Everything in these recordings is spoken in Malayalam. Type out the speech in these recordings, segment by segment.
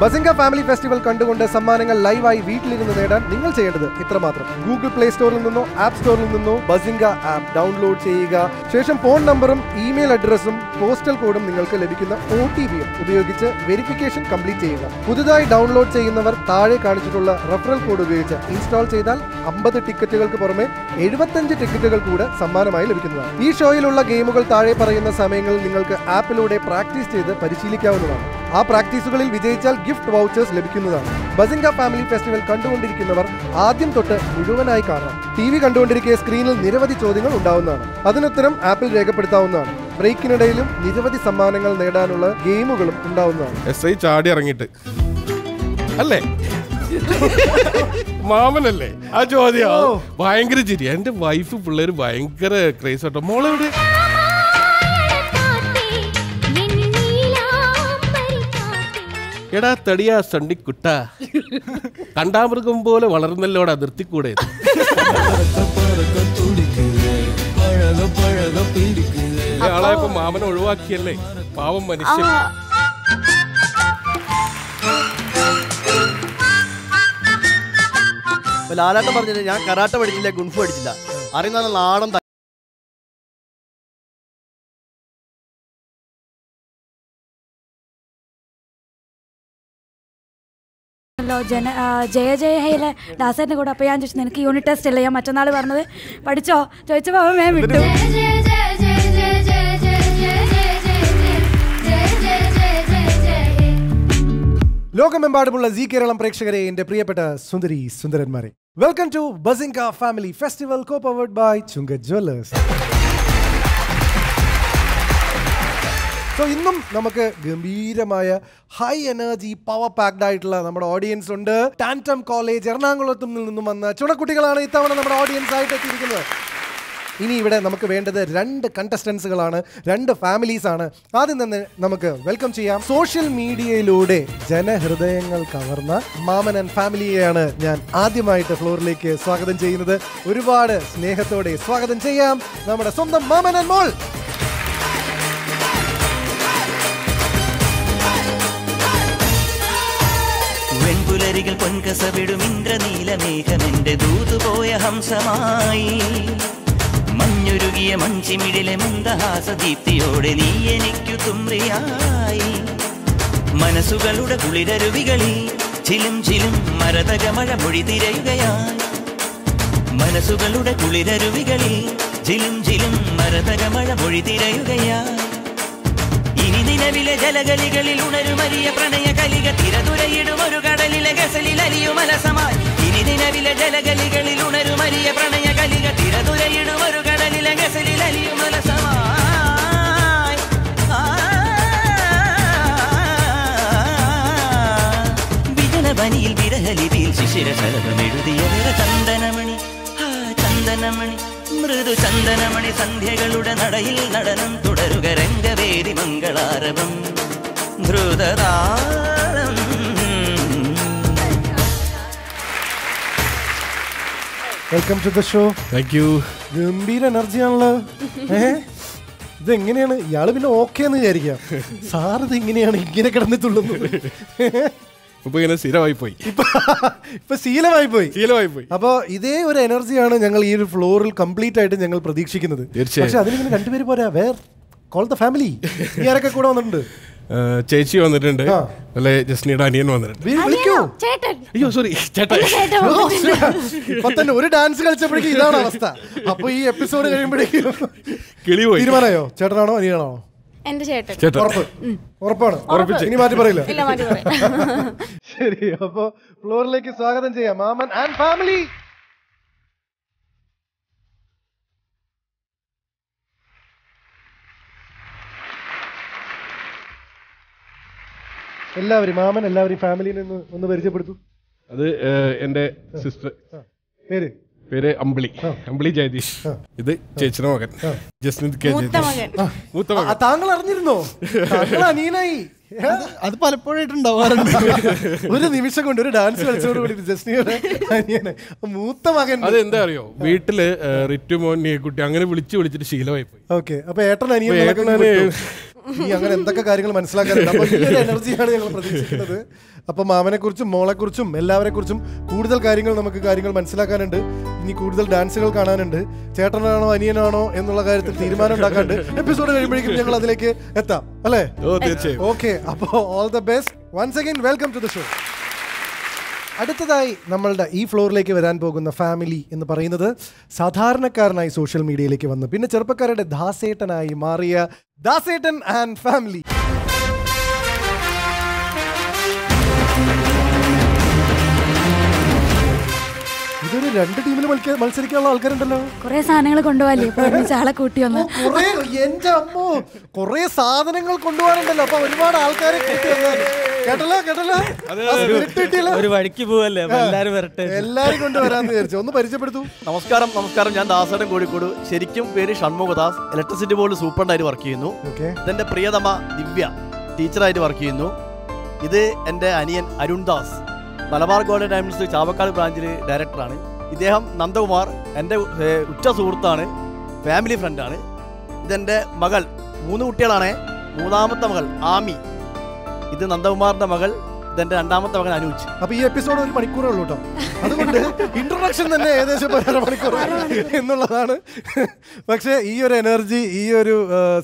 ബസിംഗ ഫാമിലി ഫെസ്റ്റിവൽ കണ്ടുകൊണ്ട് സമ്മാനങ്ങൾ ലൈവായി വീട്ടിലിരുന്ന് നേടാൻ നിങ്ങൾ ചെയ്യേണ്ടത് ഇത്രമാത്രം. ഗൂഗിൾ പ്ലേ സ്റ്റോറിൽ നിന്നോ ആപ്പ് സ്റ്റോറിൽ നിന്നോ ബസിംഗ ആപ്പ് ഡൗൺലോഡ് ചെയ്യുക. ശേഷം ഫോൺ നമ്പറും ഇമെയിൽ അഡ്രസ്സും പോസ്റ്റൽ കോഡും നിങ്ങൾക്ക് ലഭിക്കുന്ന ഒ ടി പിയും ഉപയോഗിച്ച് വെരിഫിക്കേഷൻ കംപ്ലീറ്റ് ചെയ്യുക. പുതുതായി ഡൗൺലോഡ് ചെയ്യുന്നവർ താഴെ കാണിച്ചിട്ടുള്ള റഫറൽ കോഡ് ഉപയോഗിച്ച് ഇൻസ്റ്റാൾ ചെയ്താൽ അമ്പത് ടിക്കറ്റുകൾക്ക് പുറമെ എഴുപത്തഞ്ച് ടിക്കറ്റുകൾ കൂടെ സമ്മാനമായി ലഭിക്കുന്നതാണ്. ഈ ഷോയിലുള്ള ഗെയിമുകൾ താഴെ പറയുന്ന സമയങ്ങളിൽ നിങ്ങൾക്ക് ആപ്പിലൂടെ പ്രാക്ടീസ് ചെയ്ത് പരിശീലിക്കാവുന്നതാണ്. ആ പ്രാക്ടീസുകളിൽ വിജയിച്ചാൽ ഗിഫ്റ്റ് വൗച്ചേഴ്സ് ലഭിക്കുന്നതാണ്. ബസിംഗ ഫാമിലി ഫെസ്റ്റിവൽ കണ്ടുകൊണ്ടിരിക്കുന്നവർ ആദ്യം തൊട്ട് മുഴുവനായി കാണാം ടി വി കണ്ടുകൊണ്ടിരിക്കെ സ്ക്രീനിൽ നിരവധി ചോദ്യങ്ങൾ ഉണ്ടാവുന്നതാണ്. അതിനുത്തരം ആപ്പിൽ രേഖപ്പെടുത്താവുന്നതാണ്. ബ്രേക്കിനിടയിലും നിരവധി സമ്മാനങ്ങൾ നേടാനുള്ള ഗെയിമുകളും ഉണ്ടാവുന്നതാണ്. എസ് ഐ ചാടി ഇറങ്ങിയിട്ട്. അല്ലേ? മാമനല്ലേ? ആ ചോദ്യം. ഭയങ്കര ചിരി. എന്റെ വൈഫ് പിള്ളേര് ഭയങ്കര ക്രേസ് ആട്ടോ. മോളെവിടെ? എടാ തടിയാ സണ്ടിക്കുട്ട കണ്ടാമൃഗം പോലെ വളർന്നല്ലോടാ നിർത്തിക്കൂടെ ആളെ ഇപ്പൊ മാമനെ ഒഴിവാക്കിയല്ലേ? പാവം മനുഷ്യൻ. ലാലാട്ടം പറഞ്ഞില്ല ഞാൻ കരാട്ട പഠിച്ചില്ല ഗുൺഫു പഠിച്ചില്ല. അറിയുന്ന നാടൻ ത- ജന ജയ ജയ ഹയിലെ ദാസന്റെ കൂടെ. അപ്പൊ ഞാൻ ചോദിച്ചു നിനക്ക് യൂണിറ്റ് ടെസ്റ്റ് അല്ലേ? ഞാൻ മറ്റന്നാൾ പറഞ്ഞത് പഠിച്ചോ? ചോദിച്ചപ്പോ അവൻ വേഗം വിട്ടു. ലോകമെമ്പാടുമുള്ള ജി കേരളം പ്രേക്ഷകരെ എന്റെ പ്രിയപ്പെട്ട സുന്ദരി സുന്ദരന്മാരെ welcome to Bazinga Family Festival co powered by Chungath Jewellers so ഇന്നും നമുക്ക് ഗംഭീരമായ ഹൈ എനർജി പവർ പാക്ഡ് ആയിട്ടുള്ള നമ്മുടെ ഓഡിയൻസ് ഉണ്ട്. ടാന്റം കോളേജ് എറണാകുളത്തും നിന്നും വന്ന ചുണക്കുട്ടികളാണ് ഇത്തവണ നമ്മുടെ ഓഡിയൻസ് ആയിട്ട് എത്തിയിരിക്കുന്നത് ഇനി ഇവിടെ നമുക്ക് വേണ്ടത് രണ്ട് കണ്ടസ്റ്റൻസുകളാണ് രണ്ട് ഫാമിലീസ് ആണ് ആദ്യം തന്നെ നമുക്ക് വെൽക്കം ചെയ്യാം. സോഷ്യൽ മീഡിയയിലൂടെ ജനഹൃദയങ്ങൾ കവർന്ന മാമൻ ആൻഡ് ഫാമിലിയെയാണ് ഞാൻ ആദ്യമായിട്ട് ഫ്ലോറിലേക്ക് സ്വാഗതം ചെയ്യുന്നത്. ഒരുപാട് സ്നേഹത്തോടെ സ്വാഗതം ചെയ്യാം നമ്മുടെ സ്വന്തം മാമൻ ആൻഡ് മോൾ. വെൺപുലരികൾ പൊൻകസവിടും ഇന്ദ്രനീലമേഘമെന്റെ ദൂതുപോയ ഹംസമായി. മഞ്ഞുരുകിയ മഞ്ചിമിഴിലെ മന്ദഹാസദീപ്തിയോടെ നീ എനിക്കു തുമ്രിയായി. മനസ്സുകളുടെ കുളിരരുവികളിൽ ചിലും ചിലും മരതകമഴ മൊഴി തിരയുകയായി. മനസ്സുകളുടെ കുളിരരുവികളിൽ ചിലും ചിലും മരതകമഴ മൊഴി തിരയുകയായി. നിലവിലെ ജലഗലികളിൽ ഉണരുമരിയ പ്രണയ കലിക തിരതുരയിടും ഒരു കടലിലെ ഗസലിൽ അലിയുമലസമായി ഇനി നിലവിലെ ജലഗലികളിൽ ഉണരുമരിയ പ്രണയ കലിക തിരതുരയിടും ഒരു കടലിലെ ഗസലിൽ അലിയുമലസമായി വിരഹലിപിയിൽ ശിശിര ശലഭമെഴുതിയ എഴുതിയ ചന്ദനമണി. ചന്ദനമണി. മൃദു ചന്ദനമണി സന്ധ്യകളുടെ നടയിൽ നടനം തുടരുക രംഗവേദി മംഗളാരവം. ധ്രുതരാ welcome to the show thank you ഗംഭീര എനർജി ആണല്ലോ. ഏ? ഇതെങ്ങനെയാണ്? ഇയാൾ പിന്നെ ഓക്കെ എന്ന് വിചാരിക്കാം സാറിത് ഇത് ഇങ്ങനെയാണ് ഇങ്ങനെ കിടന്നിട്ടുള്ളത്. ഇപ്പൊ ഇങ്ങനെ സ്ഥിരമായി പോയി ഇപ്പൊ ശീലമായി പോയി ശീലമായി പോയി അപ്പൊ ഇതേ ഒരു എനർജിയാണ് ഞങ്ങൾ ഈ ഒരു ഫ്ലോറിൽ കംപ്ലീറ്റ് ആയിട്ട് ഞങ്ങൾ പ്രതീക്ഷിക്കുന്നത്. പക്ഷെ അതിനിങ്ങനെ രണ്ടുപേര് പോരാ. വേർ കോൾ ദ ഫാമിലി ഈ ആരൊക്കെ കൂടെ വന്നിട്ടുണ്ട്? ചേച്ചി വന്നിട്ടുണ്ട്. അല്ലെ ജസ്നിയുടെ അനിയൻ വന്നിട്ടുണ്ട്. ചേട്ടൻ. അയ്യോ സോറി ചേട്ടൻ. ഇപ്പൊ തന്നെ ഒരു ഡാൻസ് കളിച്ചപ്പോഴേക്കും ഇതാണ് അവസ്ഥ. അപ്പൊ ഈ എപ്പിസോഡ് കഴിയുമ്പോഴേക്കും കിളി പോയി തീരുമാനമായോ? ചേട്ടനാണോ അനിയനാണോ? എന്റെ ചേട്ടൻ. ഉറപ്പാണ്. ഇനി മാറ്റി പറയില്ല. ഇല്ല മാറ്റി പറയാം ശരി അപ്പൊ ഫ്ലോറിലേക്ക് സ്വാഗതം ചെയ്യാം. മാമൻ ആൻഡ് ഫാമിലി. എല്ലാവരും മാമൻ എല്ലാവരും ഫാമിലിയിൽ നിന്ന് ഒന്ന് പരിചയപ്പെടുത്തു. അത് എന്റെ സിസ്റ്റർ. പേര്? പേര് അമ്പിളി. അമ്പിളി ജയതീഷ് ഇത് ചേച്ചിയുടെ മകൻ. ജസ്മിത് കെ ജയതീഷ് മൂത്ത മകൻ. താങ്കൾ അറിഞ്ഞിരുന്നോ? അനീനായി അത് പലപ്പോഴായിട്ട് ഉണ്ടാവാറുണ്ട് ഒരു നിമിഷം കൊണ്ട് ഒരു ഡാൻസ് കളിച്ചോട് കൂടി ജസ്നിയുടെ മൂത്ത മകൻ. അത് എന്താ അറിയോ? വീട്ടിൽ റിറ്റു മോൻ കുട്ടി അങ്ങനെ വിളിച്ചു വിളിച്ചിട്ട് ശീലമായി പോയി ഓക്കെ. അപ്പൊ ഏട്ടൻ അനിയൻ ഈ അങ്ങനെ എന്തൊക്കെ കാര്യങ്ങൾ മനസ്സിലാക്കാറുണ്ട് അപ്പൊ ഈ ഒരു എനർജിയാണ് ഞങ്ങൾ പ്രതീക്ഷിക്കുന്നത്. അപ്പൊ മാമനെ കുറിച്ചും മോളെ കുറിച്ചും എല്ലാവരെ കുറിച്ചും കൂടുതൽ കാര്യങ്ങൾ നമുക്ക് കാര്യങ്ങൾ മനസ്സിലാക്കാനുണ്ട്. ഇനി കൂടുതൽ ഡാൻസുകൾ കാണാനുണ്ട്. ചേട്ടനാണോ അനിയനാണോ എന്നുള്ള കാര്യത്തിൽ തീരുമാനം ഉണ്ടാക്കാണ്ട് എപ്പിസോഡ് കഴിയുമ്പോഴേക്കും ഞങ്ങൾ അതിലേക്ക് എത്താം. അല്ലേ? ഓക്കെ അപ്പോ all the best once again welcome to the show അടുത്തതായി നമ്മളുടെ ഈ ഫ്ലോറിലേക്ക് വരാൻ പോകുന്ന ഫാമിലി എന്ന് പറയുന്നത് സാധാരണക്കാരനായി സോഷ്യൽ മീഡിയയിലേക്ക് വന്നു. പിന്നെ ചെറുപ്പക്കാരുടെ ദാസേട്ടനായി മാറിയ ദാസേട്ടൻ ആൻഡ് ഫാമിലി ഇതൊരു രണ്ട് ടീമിൽ മത്സരിക്കാനുള്ള ആൾക്കാരുണ്ടല്ലോ. കുറെ സാധനങ്ങൾ കൊണ്ടുപോകാല്ലേ? ആളെ കൂട്ടി വന്ന്. എന്റെ അമ്മോ കൊറേ സാധനങ്ങൾ കൊണ്ടുപോകാനുണ്ടല്ലോ. അപ്പൊ ഒരുപാട് ആൾക്കാരെ കൂട്ടി വന്നാൽ. കേട്ടല്ലോ കേട്ടല്ലോ? ഒരു വഴിക്ക് പോവല്ലേ എല്ലാരും വരട്ടെ. എല്ലാരും കൊണ്ടുവരാന്ന് വിചാരിച്ചു. ഒന്ന് പരിചയപ്പെടുത്തു. നമസ്കാരം നമസ്കാരം. ഞാൻ ദാസേട്ടൻ കോഴിക്കോട്. ശരിക്കും പേര് ഷൺമുഖദാസ്. ഇലക്ട്രിസിറ്റി ബോർഡ് സൂപ്രണ്ടായിട്ട് വർക്ക് ചെയ്യുന്നു. ഓക്കെ ഇതെന്റെ പ്രിയതമ ദിവ്യ ടീച്ചറായിട്ട് വർക്ക് ചെയ്യുന്നു. ഇത് എന്റെ അനിയൻ അരുൺ ദാസ് മലബാർ ഗോൾഡൻ ഡയമണ്ട്സ് ചാവക്കാട് ബ്രാഞ്ചിൽ ഡയറക്ടറാണ് ഇദ്ദേഹം നന്ദകുമാർ എന്റെ ഉച്ച ഉറ്റ സുഹൃത്താണ്. ഫാമിലി ഫ്രണ്ടാണ് ഇതെന്റെ മകൾ. മൂന്ന് കുട്ടികളാണ്. മൂന്നാമത്തെ മകൾ ആമി. ഇത് നന്ദകുമാറിന്റെ മകൾ ഇതെന്റെ രണ്ടാമത്തെ മകൻ അനുവിച്ച് അപ്പൊ ഈ എപ്പിസോഡ് ഒരു മണിക്കൂറേ ഉള്ളൂ കേട്ടോ. അതുകൊണ്ട് ഇൻട്രൊഡക്ഷൻ തന്നെ ഏകദേശം ഒരു അരമണിക്കൂർ. എന്നുള്ളതാണ്. പക്ഷേ ഈ ഒരു എനർജി ഈ ഒരു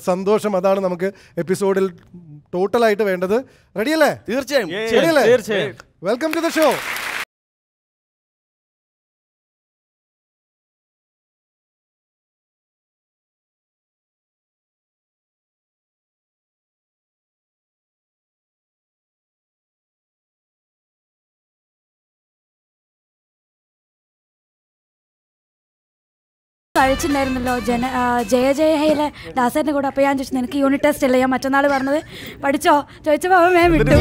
സന്തോഷം അതാണ് നമുക്ക് എപ്പിസോഡിൽ ടോട്ടലായിട്ട് വേണ്ടത്. റെഡിയല്ലേ തീർച്ചയായും. വെൽക്കം ടു ദ ഷോ കഴിച്ചിട്ടുണ്ടായിരുന്നല്ലോ. ജന ജയ ജയ ഹയിലെ ദാസേട്ടന്റെ കൂടെ. അപ്പോൾ ഞാൻ ചോദിച്ചു നിനക്ക് യൂണിറ്റ് ടെസ്റ്റ് അല്ലേ? ഞാൻ മറ്റന്നാൾ പറഞ്ഞത് പഠിച്ചോ? ചോദിച്ചപ്പോൾ അവൻ വേഗം വിട്ടു.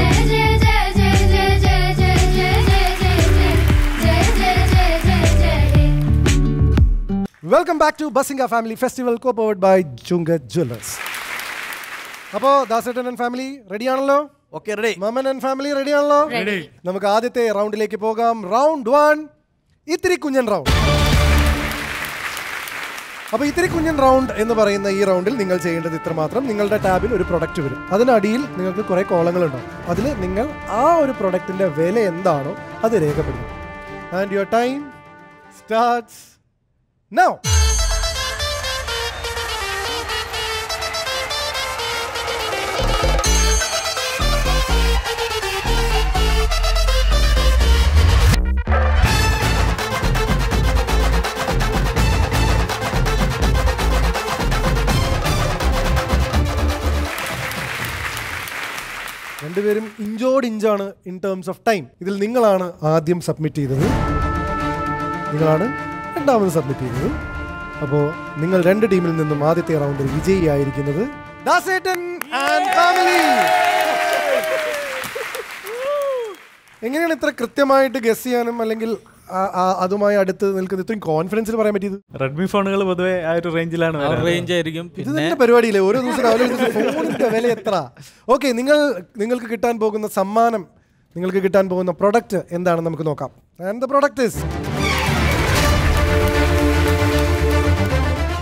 Welcome back to Bazinga Family Festival co powered by Chungath Jewellers അപ്പോൾ ദാസേട്ടൻ ആൻഡ് ഫാമിലി റെഡിയാണല്ലോ ഓക്കെ റെഡി മമൻ ആൻഡ് ഫാമിലി റെഡിയാണല്ലോ നമുക്ക് ആദ്യത്തെ റൗണ്ടിലേക്ക് പോകാം. റൗണ്ട് വൺ ഇത്തിരി കുഞ്ഞൻ റൗണ്ട് അപ്പോൾ ഇത്തിരി കുഞ്ഞൻ റൗണ്ട് എന്ന് പറയുന്ന ഈ റൗണ്ടിൽ നിങ്ങൾ ചെയ്യേണ്ടത് ഇത്രമാത്രം. നിങ്ങളുടെ ടാബിൽ ഒരു പ്രൊഡക്റ്റ് വരും. അതിനടിയിൽ നിങ്ങൾക്ക് കുറേ കോളങ്ങൾ ഉണ്ടാവും അതിൽ നിങ്ങൾ ആ ഒരു പ്രൊഡക്റ്റിന്റെ വില എന്താണോ അത് രേഖപ്പെടുത്തും. And your time starts now രണ്ടുപേരും ഇഞ്ചോട് ഇഞ്ചാണ് ഇൻ ടേംസ് ഓഫ് ടൈം ഇതിൽ നിങ്ങളാണ് ആദ്യം സബ്മിറ്റ് ചെയ്തത്. നിങ്ങളാണ് രണ്ടാമത് സബ്മിറ്റ് ചെയ്തത്. അപ്പോൾ നിങ്ങൾ രണ്ട് ടീമിൽ നിന്നും ആദ്യത്തെ റൗണ്ടിൽ വിജയിയായിരിക്കുന്നത് ദാസേട്ടൻ ആൻഡ് ഫാമിലി എങ്ങനെയാണ് ഇത്ര കൃത്യമായിട്ട് ഗസ് ചെയ്യാനും അല്ലെങ്കിൽ അതുമായി അടുത്ത് നിൽക്കുന്ന ഇത്രയും കോൺഫിഡൻസിൽ പറയാൻ പറ്റിയത്? റെഡ്മി ഫോണുകൾ പൊതുവെ ആ ഒരു റേഞ്ചിലാണ് റേഞ്ച് ആയിരിക്കും. ഇത് പിന്നെ തന്നെ പരിപാടിയില്ലേ? ഓരോ ദിവസം രാവിലെ ഫോണിന്റെ വില എത്ര? ഓക്കെ നിങ്ങൾ നിങ്ങൾക്ക് കിട്ടാൻ പോകുന്ന സമ്മാനം നിങ്ങൾക്ക് കിട്ടാൻ പോകുന്ന പ്രൊഡക്റ്റ് എന്താണെന്ന് നമുക്ക് നോക്കാം. And the product is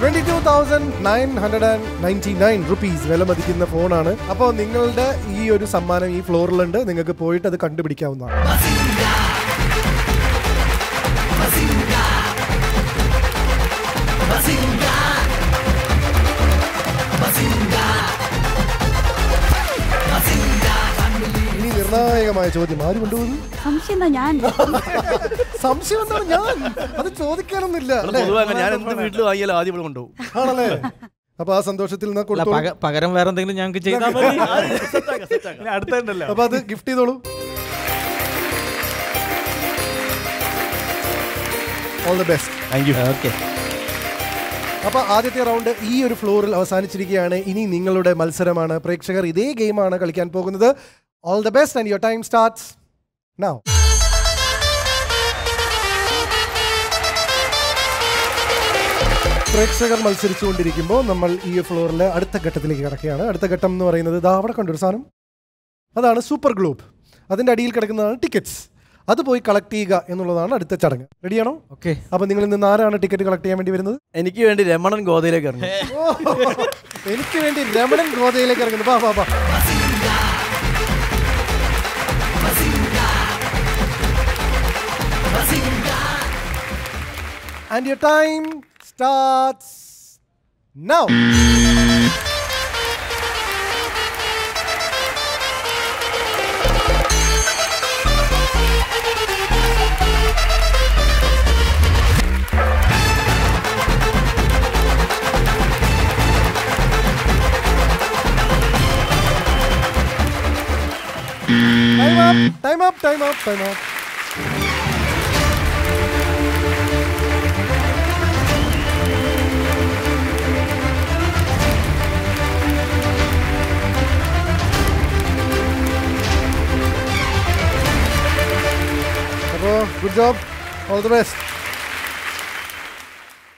twenty two thousand nine hundred and ninety nine rupees വില മതിക്കുന്ന ഫോണാണ് അപ്പോൾ നിങ്ങളുടെ ഈ ഒരു സമ്മാനം ഈ ഫ്ലോറിലുണ്ട് നിങ്ങൾക്ക് പോയിട്ട് അത് കണ്ടുപിടിക്കാവുന്നതാണ്. നിർണായകമായ ചോദ്യം. ആര് കൊണ്ടുപോകുന്നു? സംശയം എന്താ ഞാൻ. സംശയം എന്താണ് ഞാൻ. അത് ചോദിക്കാനൊന്നുമില്ല. അല്ലേ? ഞാൻ എന്ത് വീട്ടിൽ വാങ്ങിയാലും ആദ്യം ഇവിടെ കൊണ്ടുപോകും. ആണല്ലേ? അപ്പൊ ആ സന്തോഷത്തിൽ നിന്ന് അല്ല, കൊടുത്തോളൂ. പക- പകരം വേറെ എന്തെങ്കിലും ഞങ്ങൾക്ക് ചെയ്താൽ മതി. അടുത്തുണ്ടല്ലോ അപ്പൊ അത് ഗിഫ്റ്റ് ചെയ്തോളൂ. All the best thank you okay അപ്പൊ ആദ്യത്തെ റൗണ്ട് ഈ ഒരു ഫ്ലോറിൽ അവസാനിച്ചിരിക്കുകയാണ്. ഇനി നിങ്ങളുടെ മത്സരമാണ്. പ്രേക്ഷകർ ഇതേ ഗെയിമാണ് കളിക്കാൻ പോകുന്നത്. All the best, and your time starts now. പ്രേക്ഷകർ മത്സരിച്ചുകൊണ്ടിരിക്കുമ്പോൾ നമ്മൾ ഈ ഫ്ലോറിലെ അടുത്ത ഘട്ടത്തിലേക്ക് കിടക്കുകയാണ്. അടുത്ത ഘട്ടം എന്ന് പറയുന്നത് ഇതാ അവിടെ കണ്ടൊരു സാധനം. അതാണ് സൂപ്പർ ഗ്ലൂബ് അതിന്റെ അടിയിൽ കിടക്കുന്നതാണ് ടിക്കറ്റ്സ് അത് പോയി കളക്ട് ചെയ്യുക എന്നുള്ളതാണ് അടുത്ത ചടങ്ങ്. റെഡിയാണോ ഓക്കെ അപ്പൊ നിങ്ങൾ നിന്ന് ആരാണ് ടിക്കറ്റ് കളക്ട് ചെയ്യാൻ വേണ്ടി വരുന്നത്? എനിക്ക് വേണ്ടി രമണൻ ഗോതയിലേക്ക് ഇറങ്ങുന്നു എനിക്ക് വേണ്ടി രമണൻ ഗോതയിലേക്ക് ഇറങ്ങുന്നു. ബാ ബാ വാ. And your time starts now. Time up, time up, time up, time up. അപ്പോ good job all the best.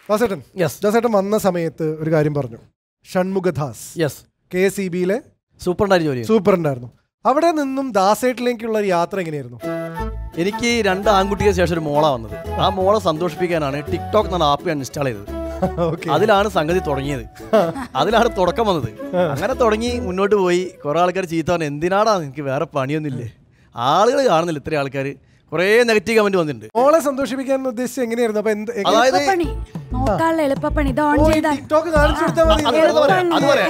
Dasettan yes ദാസേട്ടൻ വന്ന സമയത്ത് ഒരു കാര്യം പറഞ്ഞു. ഷൺമുഖദാസ് യെസ് കെ സി ബിയിലെ സൂപ്രണ്ടായിരുന്നു ജോലി. സൂപ്പറുണ്ടായിരുന്നു അവിടെ നിന്നും ദാസേട്ടിലേക്കുള്ള ഒരു യാത്ര എങ്ങനെയായിരുന്നു? എനിക്ക് രണ്ട് ആൺകുട്ടിക്ക് ശേഷം ഒരു മോള വന്നത്. ആ മോളെ സന്തോഷിപ്പിക്കാനാണ് ടിക്ടോക്ക് എന്ന ആപ്പ് ഞാൻ ഇൻസ്റ്റാൾ ചെയ്തത്. അതിലാണ് സംഗതി തുടങ്ങിയത്. അതിലാണ് തുടക്കം വന്നത്. അങ്ങനെ തുടങ്ങി മുന്നോട്ട് പോയി. കുറെ ആൾക്കാർ ചീത്ത പറഞ്ഞു എന്തിനാടാ? നിനക്ക് വേറെ പണിയൊന്നുമില്ലേ? ആളുകൾ കാണുന്നില്ല ഇത്രയും ആൾക്കാർ കുറേ നെഗറ്റീവ് കമന്റ് വന്നിട്ടുണ്ട്. മോളെ സന്തോഷിപ്പിക്കാൻ ഉദ്ദേശിച്ച് എങ്ങനെയായിരുന്നു? അപ്പൊ എന്ത്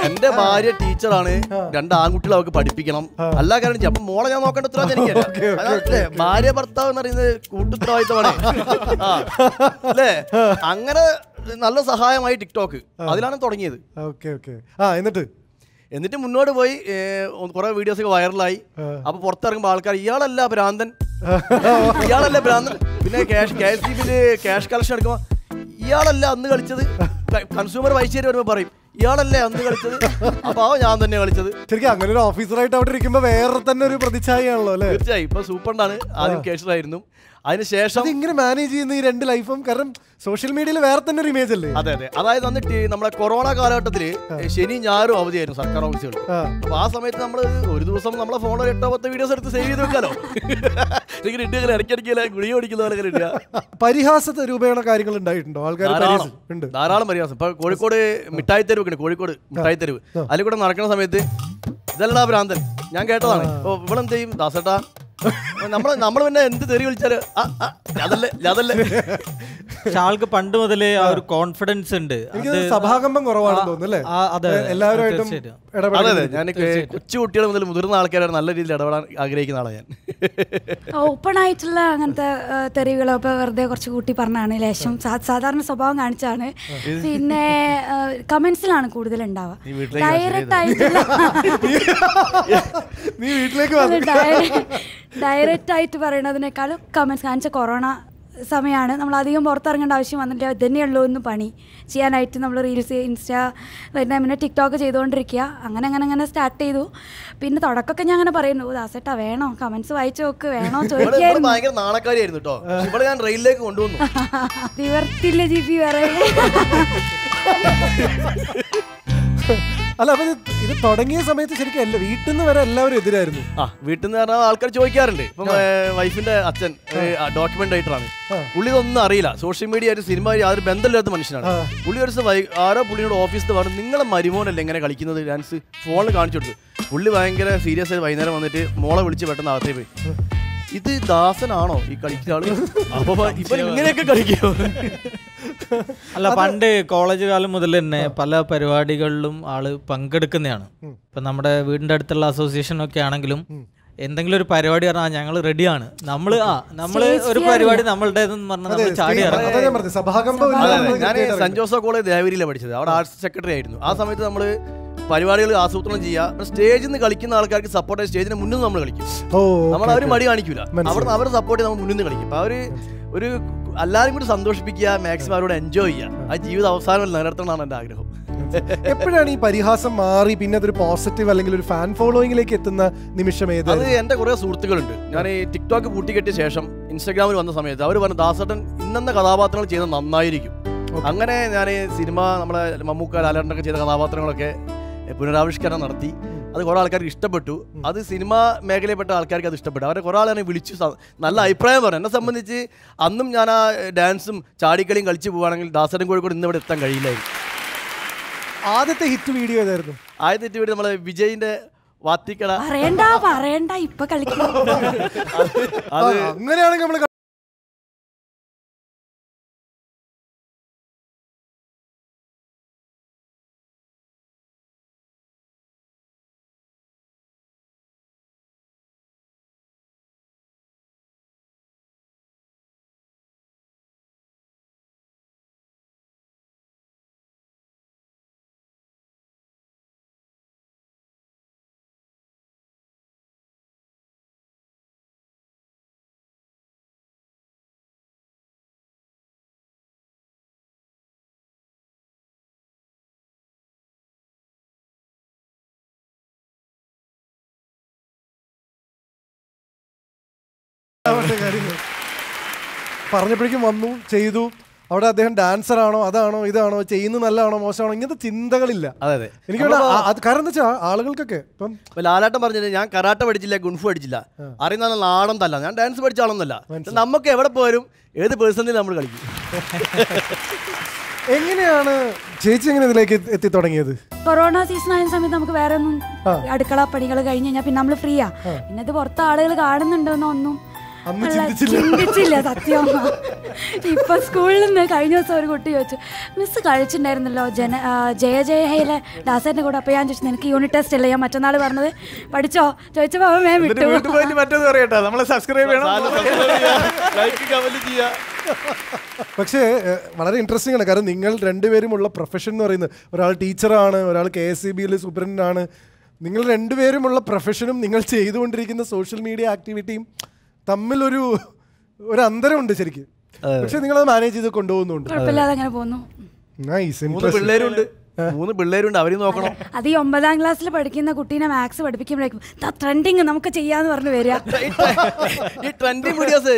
എന്റെ ഭാര്യ ടീച്ചറാണ് രണ്ട് ആൺകുട്ടികളെ അവർക്ക് പഠിപ്പിക്കണം. എല്ലാ കാരണം. അപ്പൊ മോളെ ഞാൻ നോക്കേണ്ട ഉത്തരവാദിത്തം എനിക്ക് ഭാര്യ ഭർത്താവ് എന്ന് പറയുന്നത് കൂട്ടുത്തരവാദിത്തമാണ് ആ. അല്ലേ? അങ്ങനെ നല്ല സഹായമായി ടിക്ടോക്ക്. അതിലാണ് തുടങ്ങിയത്. Okay okay. ആ എന്നിട്ട്? എന്നിട്ട് മുന്നോട്ട് പോയി കുറെ വീഡിയോസ് ഒക്കെ വൈറലായി അപ്പൊ പുറത്തിറങ്ങുമ്പോൾ ആൾക്കാർ ഇയാളല്ല ഭ്രാന്തൻ. ഇയാളല്ല ഭ്രാന്തൻ. പിന്നെ cash K S cash collection എടുക്കുമ്പോൾ ഇയാളല്ല അന്ന് കളിച്ചത്. കൺസ്യൂമർ വൈശ്ശേരി വരുമ്പോൾ പറയും ഇയാളല്ലേ അന്ന് കളിച്ചത്? അപ്പൊ ഞാൻ തന്നെ കളിച്ചത്. ശരിക്കും അങ്ങനെ ഒരു ഓഫീസറായിട്ട് അവിടെ ഇരിക്കുമ്പോൾ വേറെ തന്നെ ഒരു പ്രതിച്ഛായാണല്ലോ അല്ലേ? തീർച്ചയായും. ഇപ്പൊ സൂപ്പറിനാണ് ആദ്യം കേഷറായിരുന്നു അതിനുശേഷം അത് ഇങ്ങനെ മാനേജ് ചെയ്യുന്ന ഈ രണ്ട് ലൈഫും കാരണം സോഷ്യൽ മീഡിയയിൽ വേറെ തന്നെ ഒരു ഇമേജ് അല്ലേ? അതെ അതെ. അതായത് അന്ന് നമ്മുടെ നമ്മളെ കൊറോണ കാലഘട്ടത്തിൽ ശനി ഞായറും അവധിയായിരുന്നു സർക്കാർ ഓഫീസുകൾ. അപ്പൊ ആ സമയത്ത് നമ്മൾ ഒരു ദിവസം നമ്മളെ ഫോണിൽ എട്ടോ പത്ത് വീഡിയോസ് എടുത്ത് സേവ് ചെയ്ത് വെക്കാലോ? ഇങ്ങനെ ഇടുക ഇടയ്ക്കിടയ്ക്ക് ഗുളിക ഓടിക്കുന്ന പോലെ ഇല്ല ഇടുക. പരിഹാസ രൂപേണ കാര്യങ്ങൾ ഉണ്ടായിട്ടുണ്ടോ? ആൾക്കാർ ധാരാളം. ഉണ്ട്. ധാരാളം പരിഹാസം. ഇപ്പൊ കോഴിക്കോട് മിഠായി തെരുവ് കോഴിക്കോട് മിഠായി തെരുവ്. അതിൽ കൂടെ നടക്കുന്ന സമയത്ത് ഇതല്ലടാ ഭ്രാന്തൻ. ഞാൻ കേട്ടതാണ്. അപ്പൊ ഇവളെന്ത് ചെയ്യും? ദാസേട്ടാ നമ്മൾ നമ്മൾ പിന്നെ എന്ത് തെറി വിളിച്ചാൽ അതല്ലേ അതല്ലേ പക്ഷെ ആൾക്ക് പണ്ട് മുതലേ ആ ഒരു കോൺഫിഡൻസ് ഉണ്ട്. എനിക്ക് സഭാകമ്പം കുറവാണെന്ന് തോന്നുന്നു അല്ലേ? അതെ, അതെ. എല്ലാവരുമായിട്ടും തീർച്ചയായിട്ടും. അതെ അതെ ഞാൻ കൊച്ചു കുട്ടികൾ മുതൽ മുതിർന്ന ആൾക്കാരാണ് നല്ല രീതിയിൽ ഇടപെടാൻ ആഗ്രഹിക്കുന്ന ആളാണ് ഞാൻ. ഓപ്പൺ ആയിട്ടുള്ള അങ്ങനത്തെ തെറികളോ ഇപ്പൊ വെറുതെ കുറച്ച് കൂട്ടി പറഞ്ഞാണ് ലേശം. സാധാരണ സ്വഭാവം കാണിച്ചാണ്. പിന്നെ കമന്റ്സിലാണ് കൂടുതൽ ഉണ്ടാവുക നീ വീട്ടിലേക്ക് ഡയറക്റ്റ് ആയിട്ടുള്ള നീ വീട്ടിലേക്ക് ഡയറക്റ്റ് ആയിട്ട് പറയണതിനേക്കാളും കമന്റ്സ് കാണിച്ച കൊറോണ സമയമാണ് നമ്മൾ അധികം പുറത്തിറങ്ങേണ്ട ആവശ്യം വന്നില്ല. ഇത് തന്നെയുള്ളൂ എന്ന് പണി. ചെയ്യാനായിട്ട് നമ്മൾ റീൽസ് ഇൻസ്റ്റാ വരുന്ന പിന്നെ ടിക്ടോക്ക് ചെയ്തുകൊണ്ടിരിക്കുക. അങ്ങനെ അങ്ങനെ അങ്ങനെ സ്റ്റാർട്ട് ചെയ്തു. പിന്നെ തുടക്കമൊക്കെ ഞാൻ അങ്ങനെ പറയുന്നു. ദാസേട്ടാ വേണോ? കമന്റ്സ് വായിച്ചു നോക്ക്. വേണോ? ചോദിക്കായിരുന്നു നിവർത്തില്ല ജി പി അല്ല അപ്പൊ ഇത് തുടങ്ങിയ സമയത്ത് ശരിക്കും അല്ല വീട്ടിൽ നിന്ന് വരെ എല്ലാവരും എതിരായിരുന്നു. ആ വീട്ടിൽ നിന്ന് പറഞ്ഞാൽ ആൾക്കാർ ചോദിക്കാറുണ്ട്. ഇപ്പം വൈഫിന്റെ അച്ഛൻ ഡോക്യുമെന്റ് റൈറ്ററാണ് പുള്ളി ഇതൊന്നും അറിയില്ല. സോഷ്യൽ മീഡിയ ഒരു സിനിമ യാതൊരു ബന്ധമില്ലാത്ത മനുഷ്യനാണ്. പുള്ളി ഒരു ദിവസം ആരോ പുള്ളിയോട് ഓഫീസിൽ പറഞ്ഞു നിങ്ങളെ മരുമോനല്ലേ എങ്ങനെ കളിക്കുന്നത്? ഡാൻസ് ഫോണിൽ കാണിച്ചു കൊടുത്തു. പുള്ളി ഭയങ്കര സീരിയസ് ആയി വൈകുന്നേരം വന്നിട്ട് മോളെ വിളിച്ച് പെട്ടെന്ന് അകത്തേ പോയി. ഇത് ദാസനാണോ ഈ കളിക്കുന്ന ആൾ? അപ്പൊ ഇപ്പൊ ഇങ്ങനെയൊക്കെ കളിക്കോ അല്ല പണ്ട് കോളേജ് കാലം മുതൽ തന്നെ പല പരിപാടികളിലും ആൾ പങ്കെടുക്കുന്നതാണ്. ഇപ്പൊ നമ്മുടെ വീടിന്റെ അടുത്തുള്ള അസോസിയേഷൻ ഒക്കെ ആണെങ്കിലും എന്തെങ്കിലും ഒരു പരിപാടി പറഞ്ഞാൽ ഞങ്ങൾ റെഡിയാണ് നമ്മൾ ആ നമ്മൾ ഒരു പരിപാടി നമ്മളുടേതെന്ന് പറഞ്ഞാൽ നമ്മൾ ചാടി ഇറങ്ങും. ഞാൻ സെന്റ് ജോസഫ് കോളേജ് ദേവരിയിലാണ് പഠിച്ചത്. അവിടെ ആർട്സ് സെക്രട്ടറി ആയിരുന്നു. ആ സമയത്ത് നമ്മൾ പരിപാടികൾ ആസൂത്രണം ചെയ്യുക. സ്റ്റേജിൽ നിന്ന് കളിക്കുന്ന ആൾക്കാർക്ക് സപ്പോർട്ട് സ്റ്റേജിന് മുന്നിൽ നിന്ന് നമ്മൾ കളിക്കും. നമ്മൾ അവർ മടി കാണിക്കൂല. അവിടെ അവരെ സപ്പോർട്ട് നമ്മൾ മുന്നിൽ നിന്ന് കളിക്കും. അപ്പൊ അവർ ഒരു എല്ലാരും കൂടി സന്തോഷിപ്പിക്കുക മാക്സിമം അവരോട് എൻജോയ് ചെയ്യുക. ആ ജീവിത അവസാനം നിലനിർത്തണമെന്നാണ് എന്റെ ആഗ്രഹം. എപ്പോഴാണ് ഈ പരിഹാസം മാറി പിന്നെ അതൊരു പോസിറ്റീവ് അല്ലെങ്കിൽ ഒരു ഫാൻ ഫോളോയിങ്ങിലേക്ക് എത്തുന്ന നിമിഷം ഏത്? അത് എന്റെ കുറേ സുഹൃത്തുക്കളുണ്ട്. ഞാൻ ഈ ടിക്ടോക്ക് പൂട്ടിക്കെട്ടിയ ശേഷം ഇൻസ്റ്റാഗ്രാമിൽ വന്ന സമയത്ത് അവർ പറഞ്ഞു ദാസേട്ടൻ ഇന്നെന്ന കഥാപാത്രങ്ങൾ ചെയ്യുന്നത് നന്നായിരിക്കും. അങ്ങനെ ഞാൻ സിനിമ നമ്മളെ മമ്മൂക്ക ലാലേട്ടനൊക്കെ ചെയ്ത കഥാപാത്രങ്ങളൊക്കെ പുനരാവിഷ്കരണം നടത്തി. അത് കുറേ ആൾക്കാർക്ക് ഇഷ്ടപ്പെട്ടു. അത് സിനിമ മേഖലയിൽപ്പെട്ട ആൾക്കാർക്ക് അത് ഇഷ്ടപ്പെട്ടു. അവരെ കുറേ ആളെ വിളിച്ചു നല്ല അഭിപ്രായം പറഞ്ഞു. എന്നെ സംബന്ധിച്ച് അന്നും ഞാൻ ആ ഡാൻസും ചാടിക്കളിയും കളിച്ച് പോവുകയാണെങ്കിൽ ദാസരൻ കോഴിക്കോട് ഇന്ന് ഇവിടെ എത്താൻ കഴിയില്ലായിരുന്നു. ആദ്യത്തെ ഹിറ്റ് വീഡിയോ ഏതായിരുന്നു? ആദ്യത്തെ ഹിറ്റ് വീഡിയോ നമ്മളെ വിജയിന്റെ വാത്തിക്കട. പറയണ്ട പറയണ്ട ഇപ്പൊ കളിക്കണം അങ്ങനെയാണെങ്കിൽ നമ്മൾ കാര്യങ്ങൾ. പറഞ്ഞപ്പോഴേക്കും വന്നു ചെയ്തു. അവിടെ അദ്ദേഹം ഡാൻസർ ആണോ അതാണോ ഇതാണോ ചെയ്യുന്നത് നല്ലതാണോ മോശമാണോ ഇങ്ങനത്തെ ചിന്തകളില്ല. അതെ അതെ. എനിക്ക് കാരണം എന്താ വെച്ചാൽ ആളുകൾക്കൊക്കെ ഇപ്പം ലാലാട്ടം പറഞ്ഞിട്ട് ഞാൻ കരാട്ട പഠിച്ചില്ല ഗുൺഫു പഠിച്ചില്ല. അറിയുന്ന നാടൻ തല്ല. ഞാൻ ഡാൻസ് പഠിച്ച ആളൊന്നല്ല നമുക്ക് എവിടെ പോരും ഏത് പേഴ്സണിൽ നമ്മൾ കളിക്കും. എങ്ങനെയാണ് ചേച്ചി എങ്ങനെ ഇതിലേക്ക് എത്തി- എത്തി തുടങ്ങിയത്? കൊറോണ സീസൺ ആയ സമയത്ത് നമുക്ക് വേറെ ഒന്നും അടുക്കള പണികൾ കഴിഞ്ഞ് കഴിഞ്ഞാൽ പിന്നെ നമ്മൾ ഫ്രീയാ പിന്നെ ഇത് പുറത്ത് ആളുകൾ കാണുന്നുണ്ടോന്നോ ഒന്നും ഉള്ള- ചിന്തിച്ചില്ല. ചിന്തിച്ചില്ല സത്യം. ഇപ്പൊ സ്കൂളിൽ നിന്ന് കഴിഞ്ഞ ദിവസം ഒരു കുട്ടി ചോദിച്ചു മിസ് കഴിച്ചിട്ടുണ്ടായിരുന്നല്ലോ? ജന ജയ ജയ ഹേയിലെ ദാസേന്റെ കൂടെ? അപ്പൊ ഞാൻ ചോദിച്ചു നിനക്ക് യൂണിറ്റ് ടെസ്റ്റ് അല്ലേ? ഞാൻ മറ്റന്നാൾ പറഞ്ഞത് പഠിച്ചോ? ചോദിച്ചപ്പോ അവൻ ഞാൻ വിട്ടു. മറ്റേത് പറയട്ടെ നമ്മളെ സബ്സ്ക്രൈബ് ചെയ്യണം. ലൈക്ക് കമന്റ് ചെയ്യാ. പക്ഷേ വളരെ ഇൻട്രസ്റ്റിംഗ് ആണ്. കാരണം നിങ്ങൾ രണ്ടുപേരുമുള്ള പ്രൊഫഷൻ എന്ന് പറയുന്നത് ഒരാൾ ടീച്ചറാണ് ഒരാൾ കെ എസ് സി ബിയിൽ സൂപ്രണ്ടാണ് നിങ്ങൾ രണ്ടുപേരുമുള്ള പ്രൊഫഷനും നിങ്ങൾ ചെയ്തുകൊണ്ടിരിക്കുന്ന സോഷ്യൽ മീഡിയ ആക്ടിവിറ്റിയും തമ്മിലൊരു ഒരു അന്തരമുണ്ട് ശരിക്കും പക്ഷെ നിങ്ങൾ അത് മാനേജ് ചെയ്ത് കൊണ്ടുപോകുന്നുണ്ട്. നൈസ് പിള്ളേരുണ്ട്. മൂന്ന് പിള്ളേരുണ്ട് അവർ നോക്കണം. അത്. ഈ ഒമ്പതാം ക്ലാസ്സിൽ പഠിക്കുന്ന കുട്ടീനെ മാത്സ് പഠിപ്പിക്കുമ്പോഴേക്കും ട്രെൻഡിങ് നമുക്ക് ചെയ്യാന്ന് പറഞ്ഞു വരിക ഈ ട്രെൻഡിങ് വീഡിയോസ്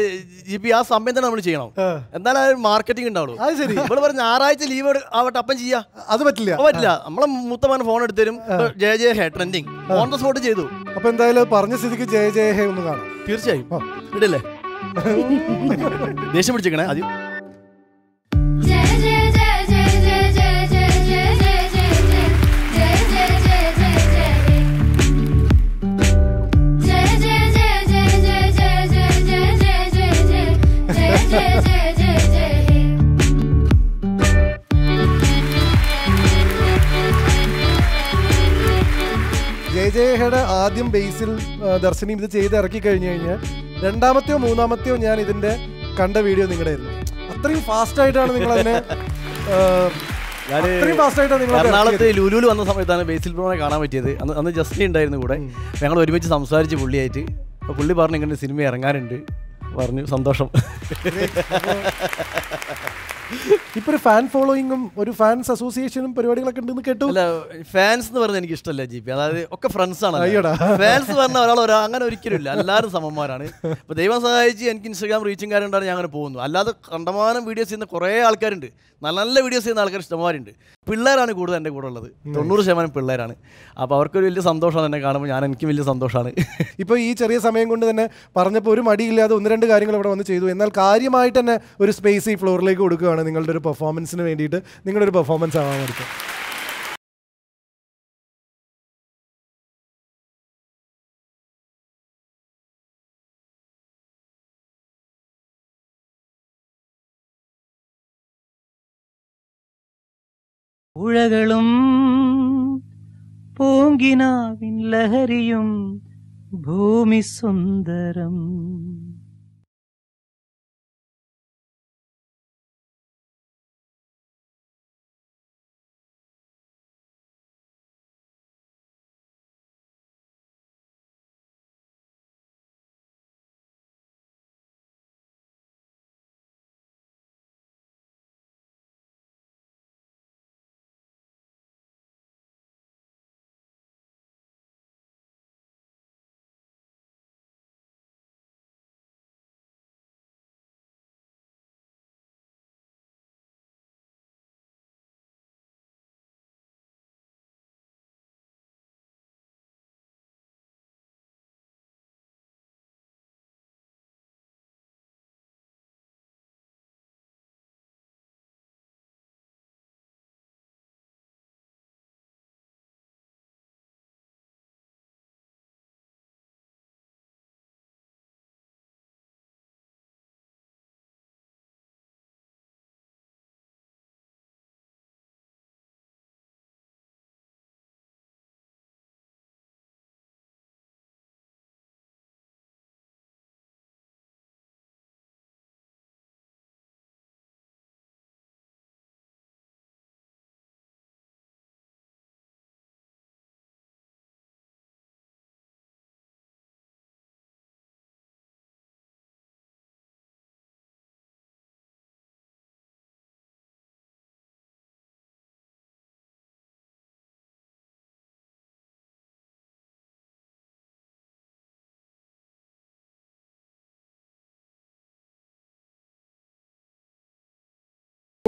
ജിപി ആ സമയം തന്നെ നമ്മൾ ചെയ്യണം. എന്നാലും മാർക്കറ്റിംഗ് ഉണ്ടാവുള്ളൂ. അത് ശരി. നമ്മൾ പറഞ്ഞ ഞായറാഴ്ച ലീവ് ആവട്ടെ അപ്പം ചെയ്യാ. അത് പറ്റില്ല. പറ്റില്ല. നമ്മളെ മൂത്തമാൻ ഫോൺ എടുത്തരും ജയ ജയ ഹേ ട്രെൻഡിങ് ഓൺ ദ സ്പോട്ട് ചെയ്തു. അപ്പൊ എന്തായാലും പറഞ്ഞ സ്ഥിതിക്ക് ജയ ജയ ഹേ ഒന്ന് കാണാം. തീർച്ചയായും. ഇടല്ലേ? ദേഷ്യം പിടിച്ചേക്കണേ ആദ്യം. ജയഹയുടെ ആദ്യം ബേസിൽ ദർശനം ഇത് ചെയ്ത് ഇറക്കി കഴിഞ്ഞു കഴിഞ്ഞാൽ രണ്ടാമത്തെയോ മൂന്നാമത്തെയോ ഞാൻ ഇതിന്റെ കണ്ട വീഡിയോ നിങ്ങളുടെ ആയിരുന്നു അത്രയും ഫാസ്റ്റ് ആയിട്ടാണ് നിങ്ങൾ അതിനെ എറണാകുളത്ത് ലുലുലു വന്ന സമയത്താണ് ബേസിൽ ബ്രോണെ കാണാൻ പറ്റിയത്. അന്ന് അന്ന് ജസ്റ്റി ഉണ്ടായിരുന്നു കൂടെ. ഞങ്ങൾ ഒരുമിച്ച് സംസാരിച്ച് പുള്ളിയായിട്ട്. അപ്പോൾ പുള്ളി പറഞ്ഞു ഇങ്ങനെ സിനിമ ഇറങ്ങാനുണ്ട്. പറഞ്ഞു. സന്തോഷം. ഇപ്പൊ ഒരു ഫാൻ ഫോളോയിങ്ങും ഒരു ഫാൻസ് അസോസിയേഷനും പരിപാടികളൊക്കെ ഉണ്ടെന്ന് കേട്ടു. അല്ല ഫാൻസ് എന്ന് പറയുന്നത് എനിക്ക് ഇഷ്ടമല്ല ജി പി അതായത് ഒക്കെ ഫ്രണ്ട്സ് ആണ്. ഫാൻസ് പറഞ്ഞ ഒരാൾ ഒരാ അങ്ങനെ ഒരിക്കലും ഇല്ല എല്ലാവരും സമന്മാരാണ്. ഇപ്പൊ ദൈവം സഹായിച്ച് എനിക്ക് ഇൻസ്റ്റാഗ്രാം റീച്ചും കാര്യമുണ്ടാണ് ഞാൻ അങ്ങനെ പോകുന്നു. അല്ലാതെ കണ്ടമാനം വീഡിയോസ് ചെയ്യുന്ന കുറേ ആൾക്കാരുണ്ട്. നല്ല നല്ല വീഡിയോസ് ചെയ്യുന്ന ആൾക്കാർ ഇഷ്ടമാരുണ്ട്. പിള്ളേരാണ് കൂടുതൽ എന്റെ കൂടെ ഉള്ളത്. തൊണ്ണൂറ് ശതമാനം പിള്ളേരാണ്. അപ്പോൾ അവർക്കൊരു വലിയ സന്തോഷമാണ് എന്നെ കാണുമ്പോൾ. ഞാൻ എനിക്കും വലിയ സന്തോഷമാണ്. ഇപ്പൊ ഈ ചെറിയ സമയം കൊണ്ട് തന്നെ പറഞ്ഞപ്പോൾ ഒരു മടിയില്ലാതെ ഒന്ന് രണ്ട് കാര്യങ്ങൾ ഇവിടെ വന്ന് ചെയ്തു. എന്നാൽ കാര്യമായിട്ട് തന്നെ ഒരു സ്പേസ് ഈ ഫ്ലോറിലേക്ക് കൊടുക്കുകയാണ് നിങ്ങളുടെ ഒരു പെർഫോമൻസിന് വേണ്ടിയിട്ട്. നിങ്ങളുടെ ഒരു പെർഫോമൻസ് ആവാൻ വേണ്ടിയിട്ട്. പുഴകളും പൂങ്കിനാവിൻ ലഹരിയും ഭൂമി സുന്ദരം.